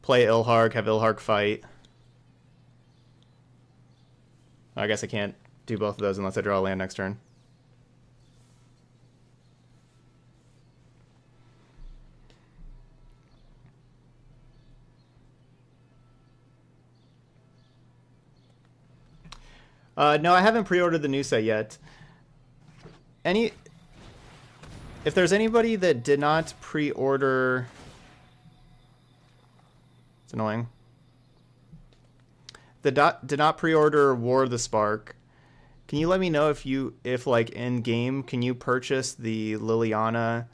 play Ilharg, have Ilharg fight. I guess I can't do both of those unless I draw a land next turn. Uh, no, I haven't pre-ordered the new set yet. Any, if there's anybody that did not pre-order, it's annoying. That dot, did not pre-order War of the Spark. Can you let me know if you, if like in game, can you purchase the Liliana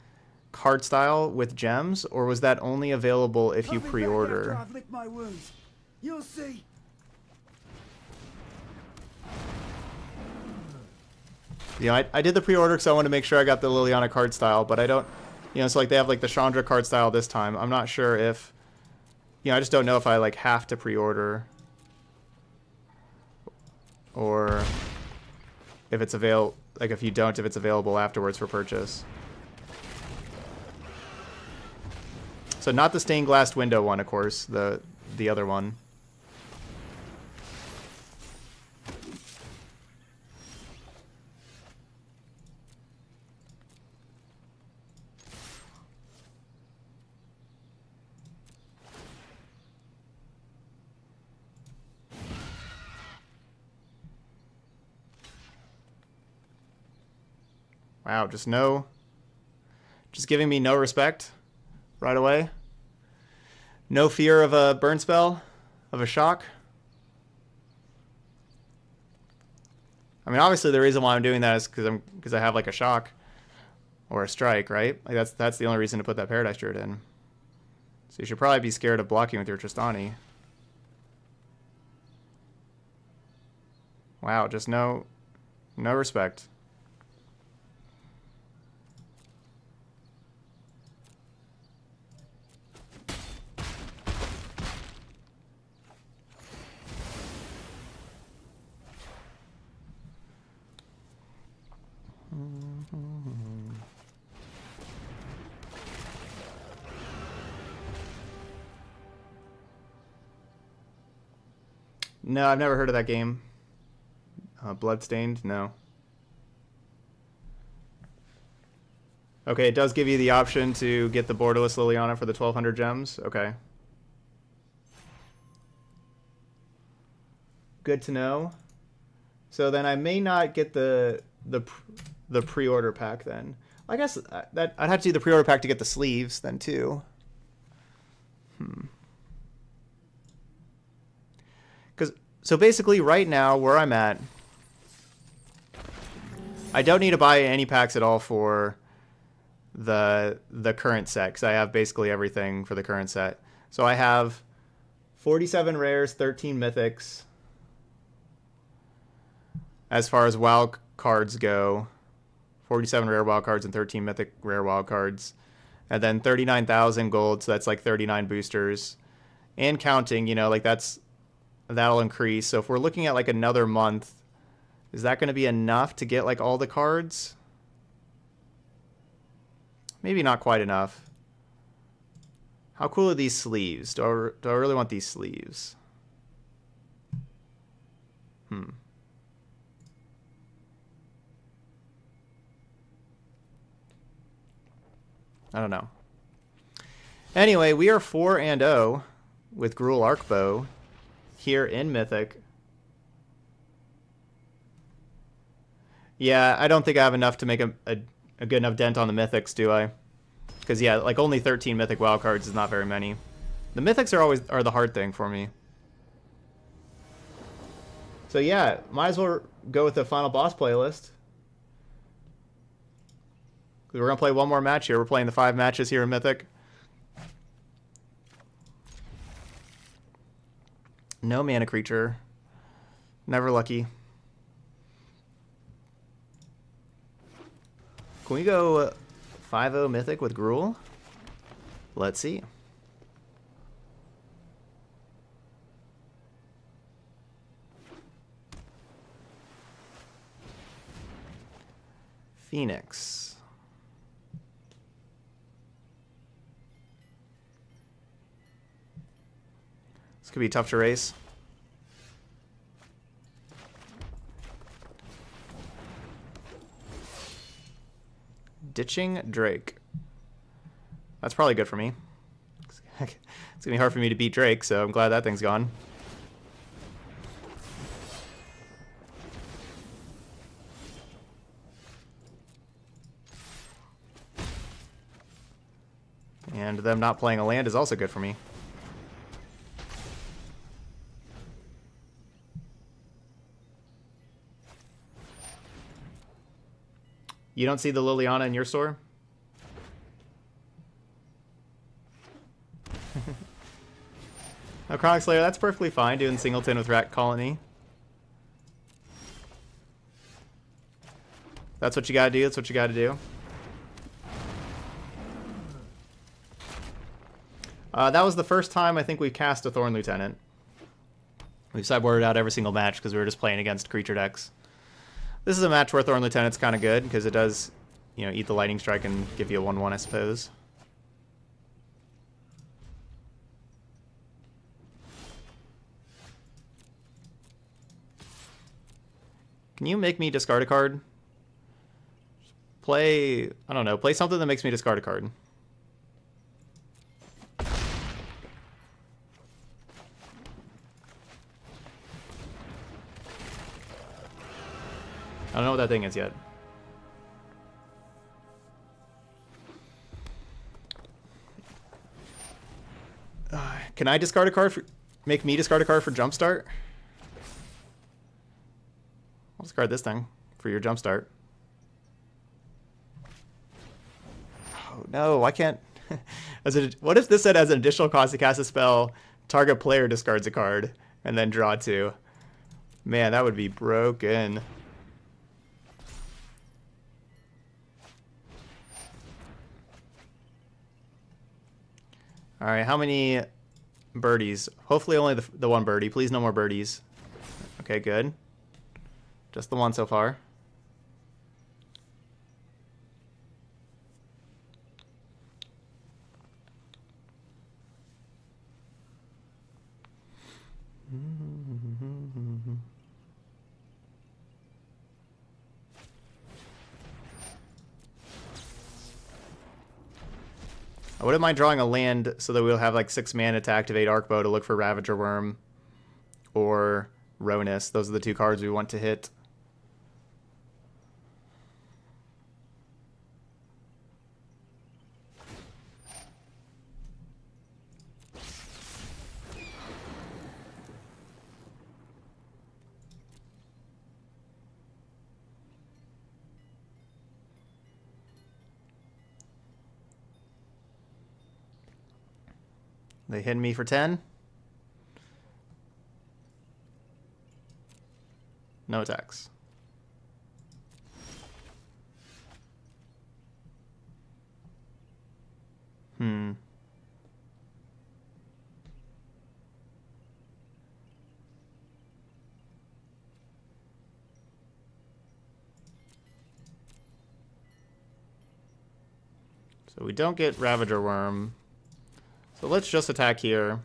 card style with gems, or was that only available if you I'll be back pre-order? after I've licked my wounds. You'll see. You know, I, I did the pre-order because I wanted to make sure I got the Liliana card style, but I don't, you know, it's like they have like the Chandra card style this time. I'm not sure if, you know, I just don't know if I like have to pre-order or if it's avail, like if you don't, if it's available afterwards for purchase. So not the stained glass window one, of course, the the other one. Wow, just no. Just giving me no respect right away. No fear of a burn spell, of a shock. I mean, obviously the reason why I'm doing that is because I'm because I have like a shock or a strike, right? Like that's that's the only reason to put that Paradise Druid in. So you should probably be scared of blocking with your Trostani. Wow, just no, no respect. No, I've never heard of that game. Uh, Bloodstained? No. Okay, it does give you the option to get the borderless Liliana for the 1200 gems. Okay. Good to know. So then I may not get the the the pre-order pack then. I guess uh, that I'd have to do the pre-order pack to get the sleeves then too. Hmm. So basically right now where I'm at I don't need to buy any packs at all for the the current set cuz I have basically everything for the current set. So I have 47 rares, 13 mythics. As far as wild cards go, 47 rare wild cards and 13 mythic rare wild cards. And then 39,000 gold, so that's like 39 boosters. And counting, you know, like that's that'll increase. So if we're looking at like another month, is that going to be enough to get like all the cards? Maybe not quite enough. How cool are these sleeves? Do I, do I really want these sleeves? Hmm. I don't know. Anyway, we are 4 and 0 with Gruul Arkbow here in Mythic. Yeah, I don't think I have enough to make a, a, a good enough dent on the Mythics, do I? Because, yeah, like only 13 Mythic wildcards is not very many. The Mythics are always are the hard thing for me. So, yeah, might as well go with the final boss playlist. We're going to play one more match here. We're playing the five matches here in Mythic. No mana creature. Never lucky. Can we go 5-0 Mythic with Gruul? Let's see. Phoenix. This could be tough to race. Ditching Drake. That's probably good for me. [laughs] It's gonna be hard for me to beat Drake, so I'm glad that thing's gone. And them not playing a land is also good for me. You don't see the Liliana in your store? [laughs] no, Chronic Slayer, that's perfectly fine doing Singleton with Rat Colony. That's what you gotta do, that's what you gotta do. Uh, that was the first time I think we cast a Thorn Lieutenant. We've sideboarded out every single match because we were just playing against creature decks. This is a match where Thorn Lieutenant's kind of good because it does, you know, eat the Lightning Strike and give you a 1-1, I suppose. Can you make me discard a card? Play, I don't know, play something that makes me discard a card. Don't know what that thing is yet. Uh, can I discard a card for... Make me discard a card for Jumpstart? I'll discard this thing for your Jumpstart. Oh, no, I can't... [laughs] as a, what if this said as an additional cost to cast a spell, target player discards a card, and then draw two? Man, that would be broken. All right, how many birdies? Hopefully only the, the one birdie. Please no more birdies. Okay, good. Just the one so far. I wouldn't mind drawing a land so that we'll have like six mana to activate Arkbow to look for Ravager Wurm or Rhonas. Those are the two cards we want to hit. They hit me for 10. No attacks. Hmm. So we don't get Ravager Wurm. So let's just attack here.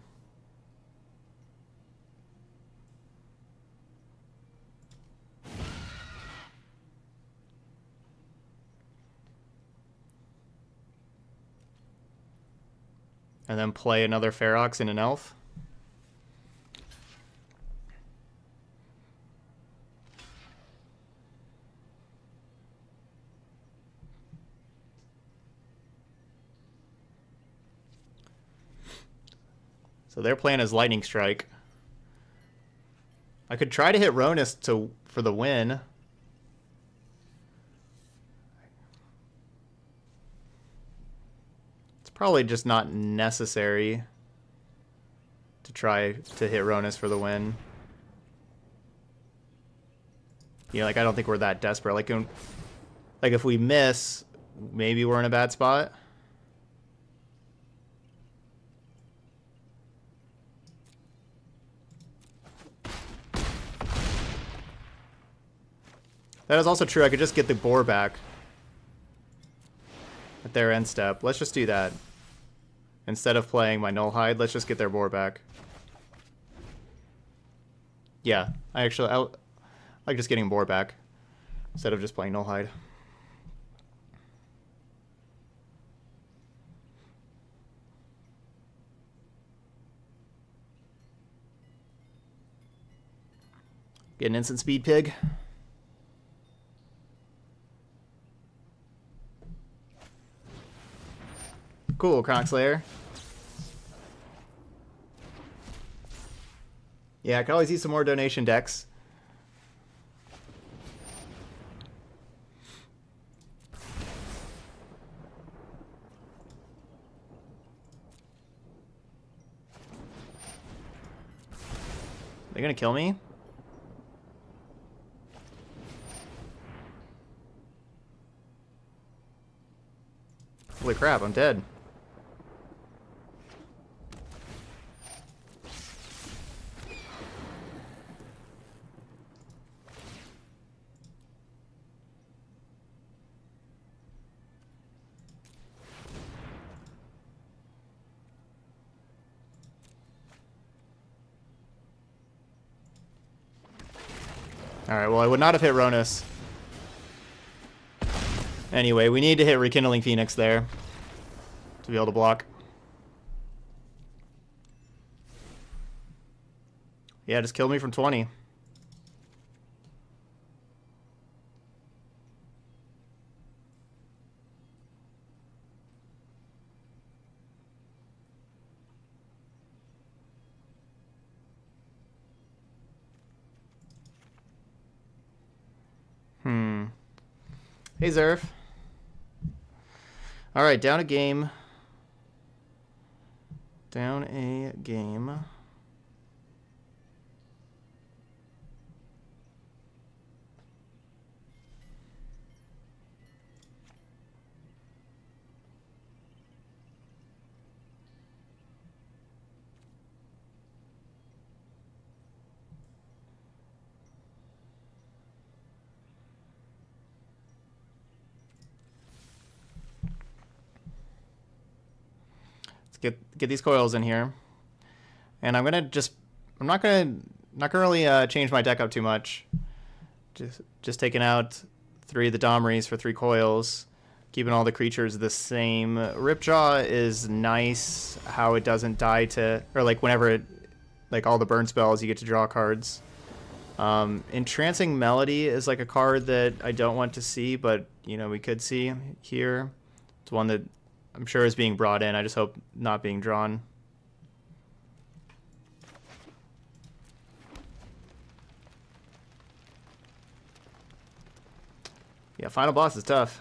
And then play another Ferox and an Elf. So their plan is Lightning Strike. I could try to hit Rhonas to for the win. It's probably just not necessary to try to hit Rhonas for the win. You know, like I don't think we're that desperate. Like, um, like if we miss, maybe we're in a bad spot. That is also true. I could just get the boar back at their end step. Let's just do that. Instead of playing my Nullhide, let's just get their boar back. Yeah, I actually I like just getting boar back instead of just playing Nullhide. Get an instant speed pig. Cool, Croc Yeah, I could always use some more donation decks. They're gonna kill me? Holy crap, I'm dead. Alright, well I would not have hit Rhonas. Anyway, we need to hit Rekindling Phoenix there to be able to block. Yeah, just kill me from 20. Hmm. Hey, Zerf. All right, down a game. Down a game. Get get these coils in here. And I'm gonna just I'm not gonna not gonna really uh, change my deck up too much. Just just taking out three of the Domries for three coils, keeping all the creatures the same. Ripjaw is nice how it doesn't die to or like whenever it like all the burn spells you get to draw cards. Um, Entrancing Melody is like a card that I don't want to see, but you know we could see here. It's one that I'm sure is being brought in. I just hope not being drawn. Yeah, final boss is tough.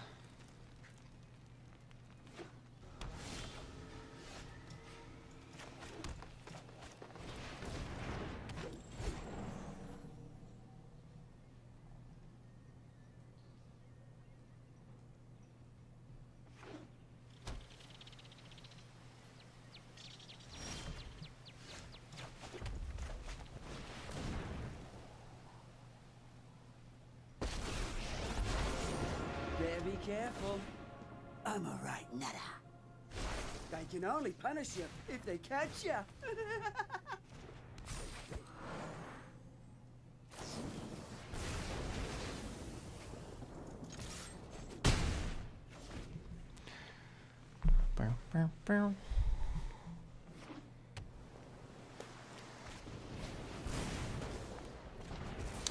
Catch you. [laughs]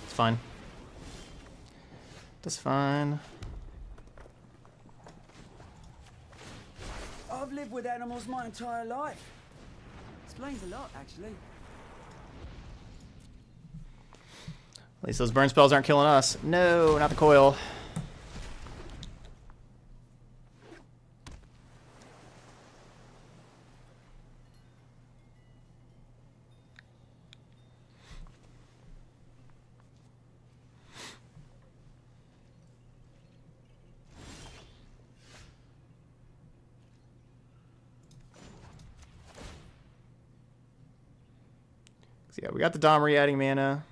It's fine. That's fine. I've lived with animals my entire life. Explains a lot, actually. At least those burn spells aren't killing us. No, not the coil. Got the Domri adding mana.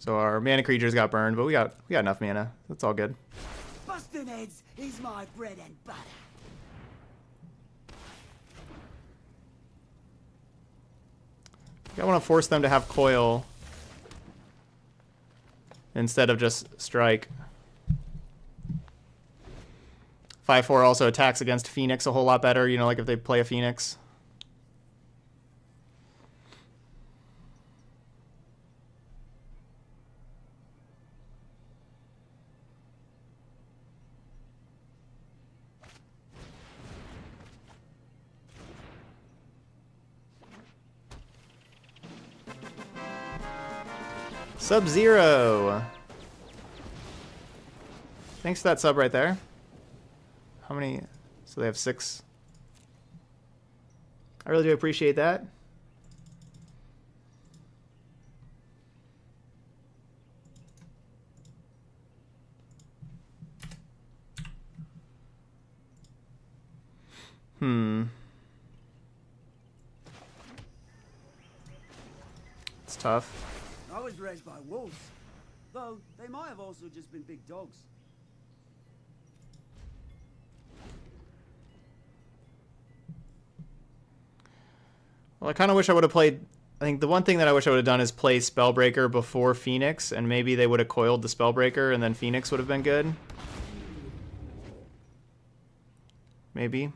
So our mana creatures got burned, but we got we got enough mana. That's all good. Busting heads is my bread and butter. I want to force them to have coil instead of just strike. 5-4 also attacks against Phoenix a whole lot better, you know, like if they play a Phoenix. Sub-Zero. Thanks for that sub right there. How many? So they have six. I really do appreciate that. Hmm. It's tough. I was raised by wolves. Though they might have also just been big dogs. Well, I kind of wish I would have played. I think the one thing that I wish I would have done is play Spellbreaker before Phoenix, and maybe they would have coiled the Spellbreaker, and then Phoenix would have been good. Maybe.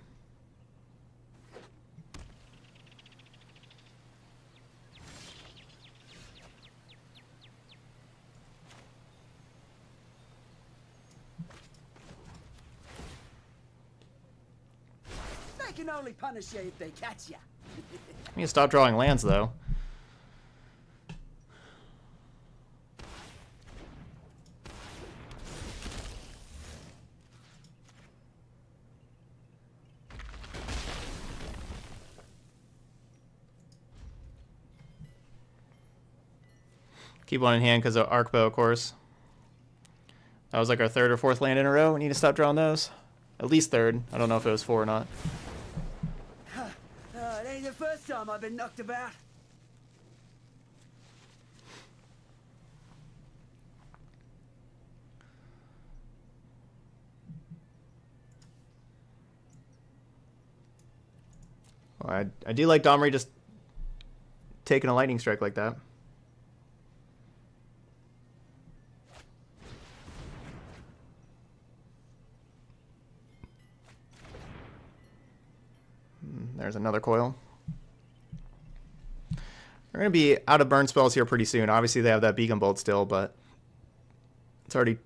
They can only punish you if they catch you. [laughs] I need to stop drawing lands, though. Keep one in hand because of Arkbow, of course. That was like our third or fourth land in a row. We need to stop drawing those. At least third. I don't know if it was four or not. Uh, it ain't the first time I've been knocked about. I, I do like Domri just taking a lightning strike like that. Hmm, There's another coil. We're going to be out of burn spells here pretty soon. Obviously, they have that beacon bolt still, but it's already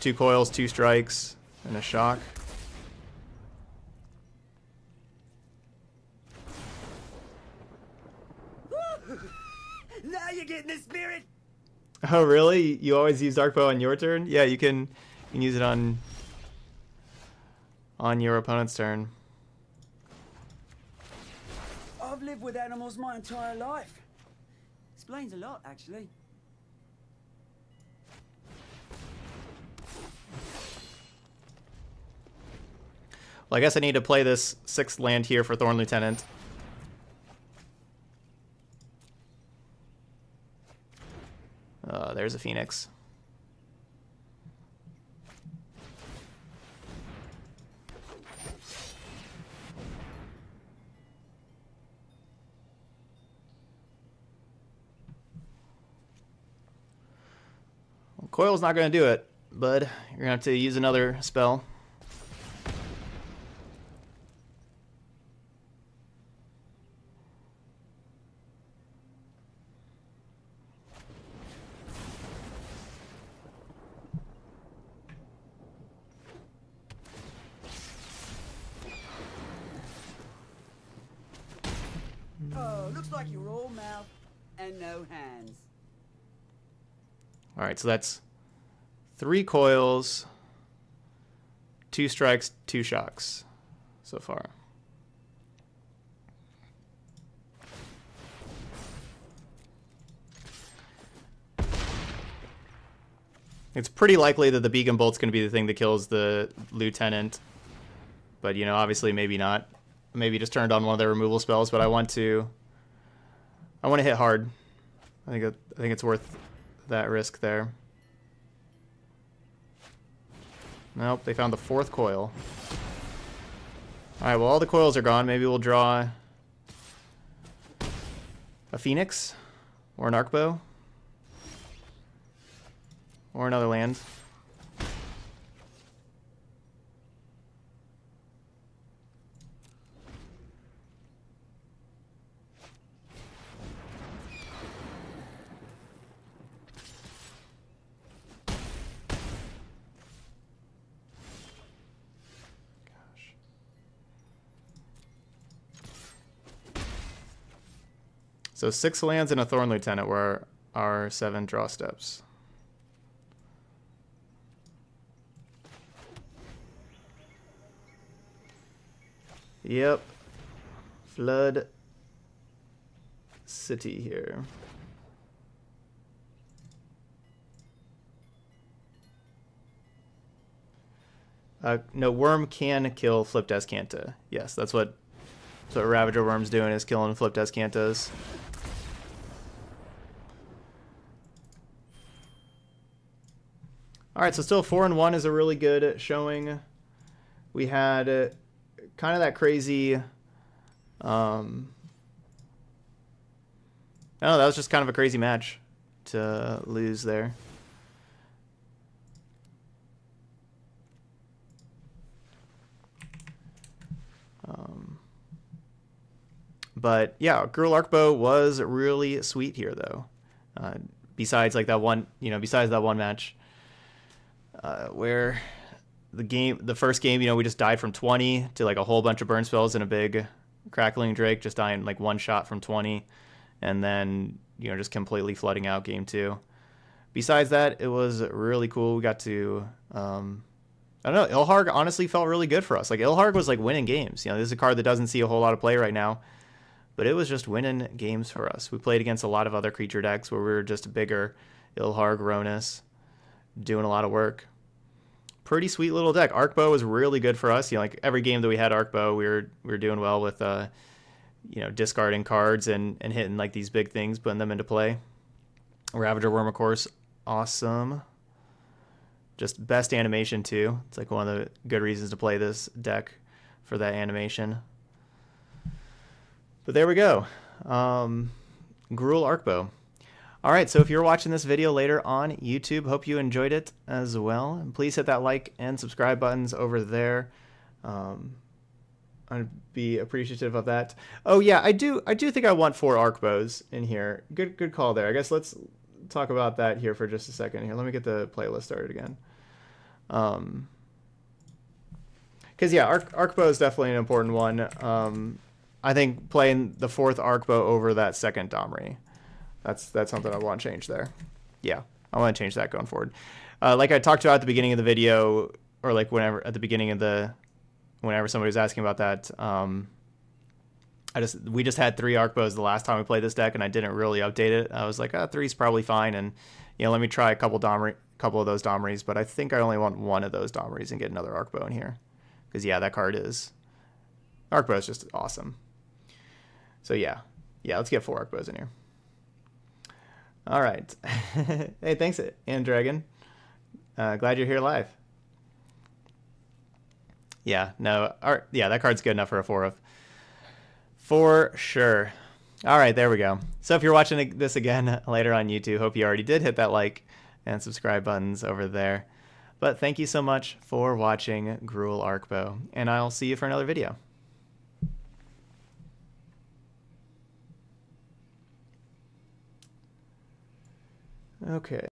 two coils, two strikes, and a shock. Now you're getting the spirit. Oh, really? You always use Dark Bow on your turn? Yeah, you can, you can use it on on your opponent's turn. I've lived with animals my entire life. Explains a lot, actually. Well, I guess I need to play this sixth land here for Thorn Lieutenant. Uh, there's a Phoenix. Coil's not going to do it, bud. You're going to have to use another spell. Oh, looks like you're all mouth and no hands. All right, so that's three coils, two strikes, two shocks so far. It's pretty likely that the beacon bolt's going to be the thing that kills the lieutenant, but you know, obviously, maybe not. Maybe just turned on one of their removal spells, but I want to. I want to hit hard. I think I think it's worth that risk there. Nope, they found the fourth coil. Alright, well all the coils are gone. Maybe we'll draw a phoenix or an arkbow or another land. So six lands and a Thorn Lieutenant were our seven draw steps. Yep. Flood City here. Uh, no, Wurm can kill Flipped Azcanta. Yes, that's what, that's what Ravager Wurm's doing is killing Flipped Azcantas. All right, so still four and one is a really good showing. We had uh, kind of that crazy. Um, I. That was just kind of a crazy match to lose there. Um, but yeah, Gruul Arkbow was really sweet here, though. Uh, besides like that one, you know, besides that one match uh, where the game, the first game, you know, we just died from 20 to like a whole bunch of burn spells and a big crackling drake, just dying like one shot from 20, and then you know just completely flooding out game two. Besides that, it was really cool. We got to, um, I don't know, Ilharg honestly felt really good for us. Like Ilharg was like winning games. You know, this is a card that doesn't see a whole lot of play right now, but it was just winning games for us. We played against a lot of other creature decks where we were just bigger. Ilharg, Rhonas, doing a lot of work pretty sweet little deck. Arkbow was really good for us. You know, like every game that we had Arkbow, we were we were doing well with uh, you know, discarding cards and and hitting like these big things, putting them into play. Ravager Wurm, of course, awesome. Just best animation too. It's like one of the good reasons to play this deck for that animation. But there we go. Um, Gruul Arkbow. All right, so if you're watching this video later on YouTube, hope you enjoyed it as well. And please hit that like and subscribe buttons over there. Um, I'd be appreciative of that. Oh yeah, I do. I do think I want four Arkbows in here. Good, good call there. I guess let's talk about that here for just a second. Here, let me get the playlist started again. Um, because yeah, Arc Arkbow is definitely an important one. Um, I think playing the fourth Arkbow over that second Domri. That's that's something I want to change there. Yeah, I want to change that going forward. Uh, like I talked about at the beginning of the video, or like whenever at the beginning of the, whenever somebody was asking about that, um, I just we just had three Arkbows the last time we played this deck, and I didn't really update it. I was like, ah, three's probably fine, and you know, let me try a couple Domri, a couple of those Domries, but I think I only want one of those Domries and get another Arkbow in here, because yeah, that card is Arkbow is just awesome. So yeah, yeah, let's get four Arkbows in here. All right. [laughs] hey, thanks, and Dragon. Uh, glad you're here live. Yeah, no, our, yeah, that card's good enough for a four of. For sure. All right, there we go. So if you're watching this again [laughs] later on YouTube, hope you already did hit that like and subscribe buttons over there. But thank you so much for watching Gruul Arkbow, and I'll see you for another video. Okay.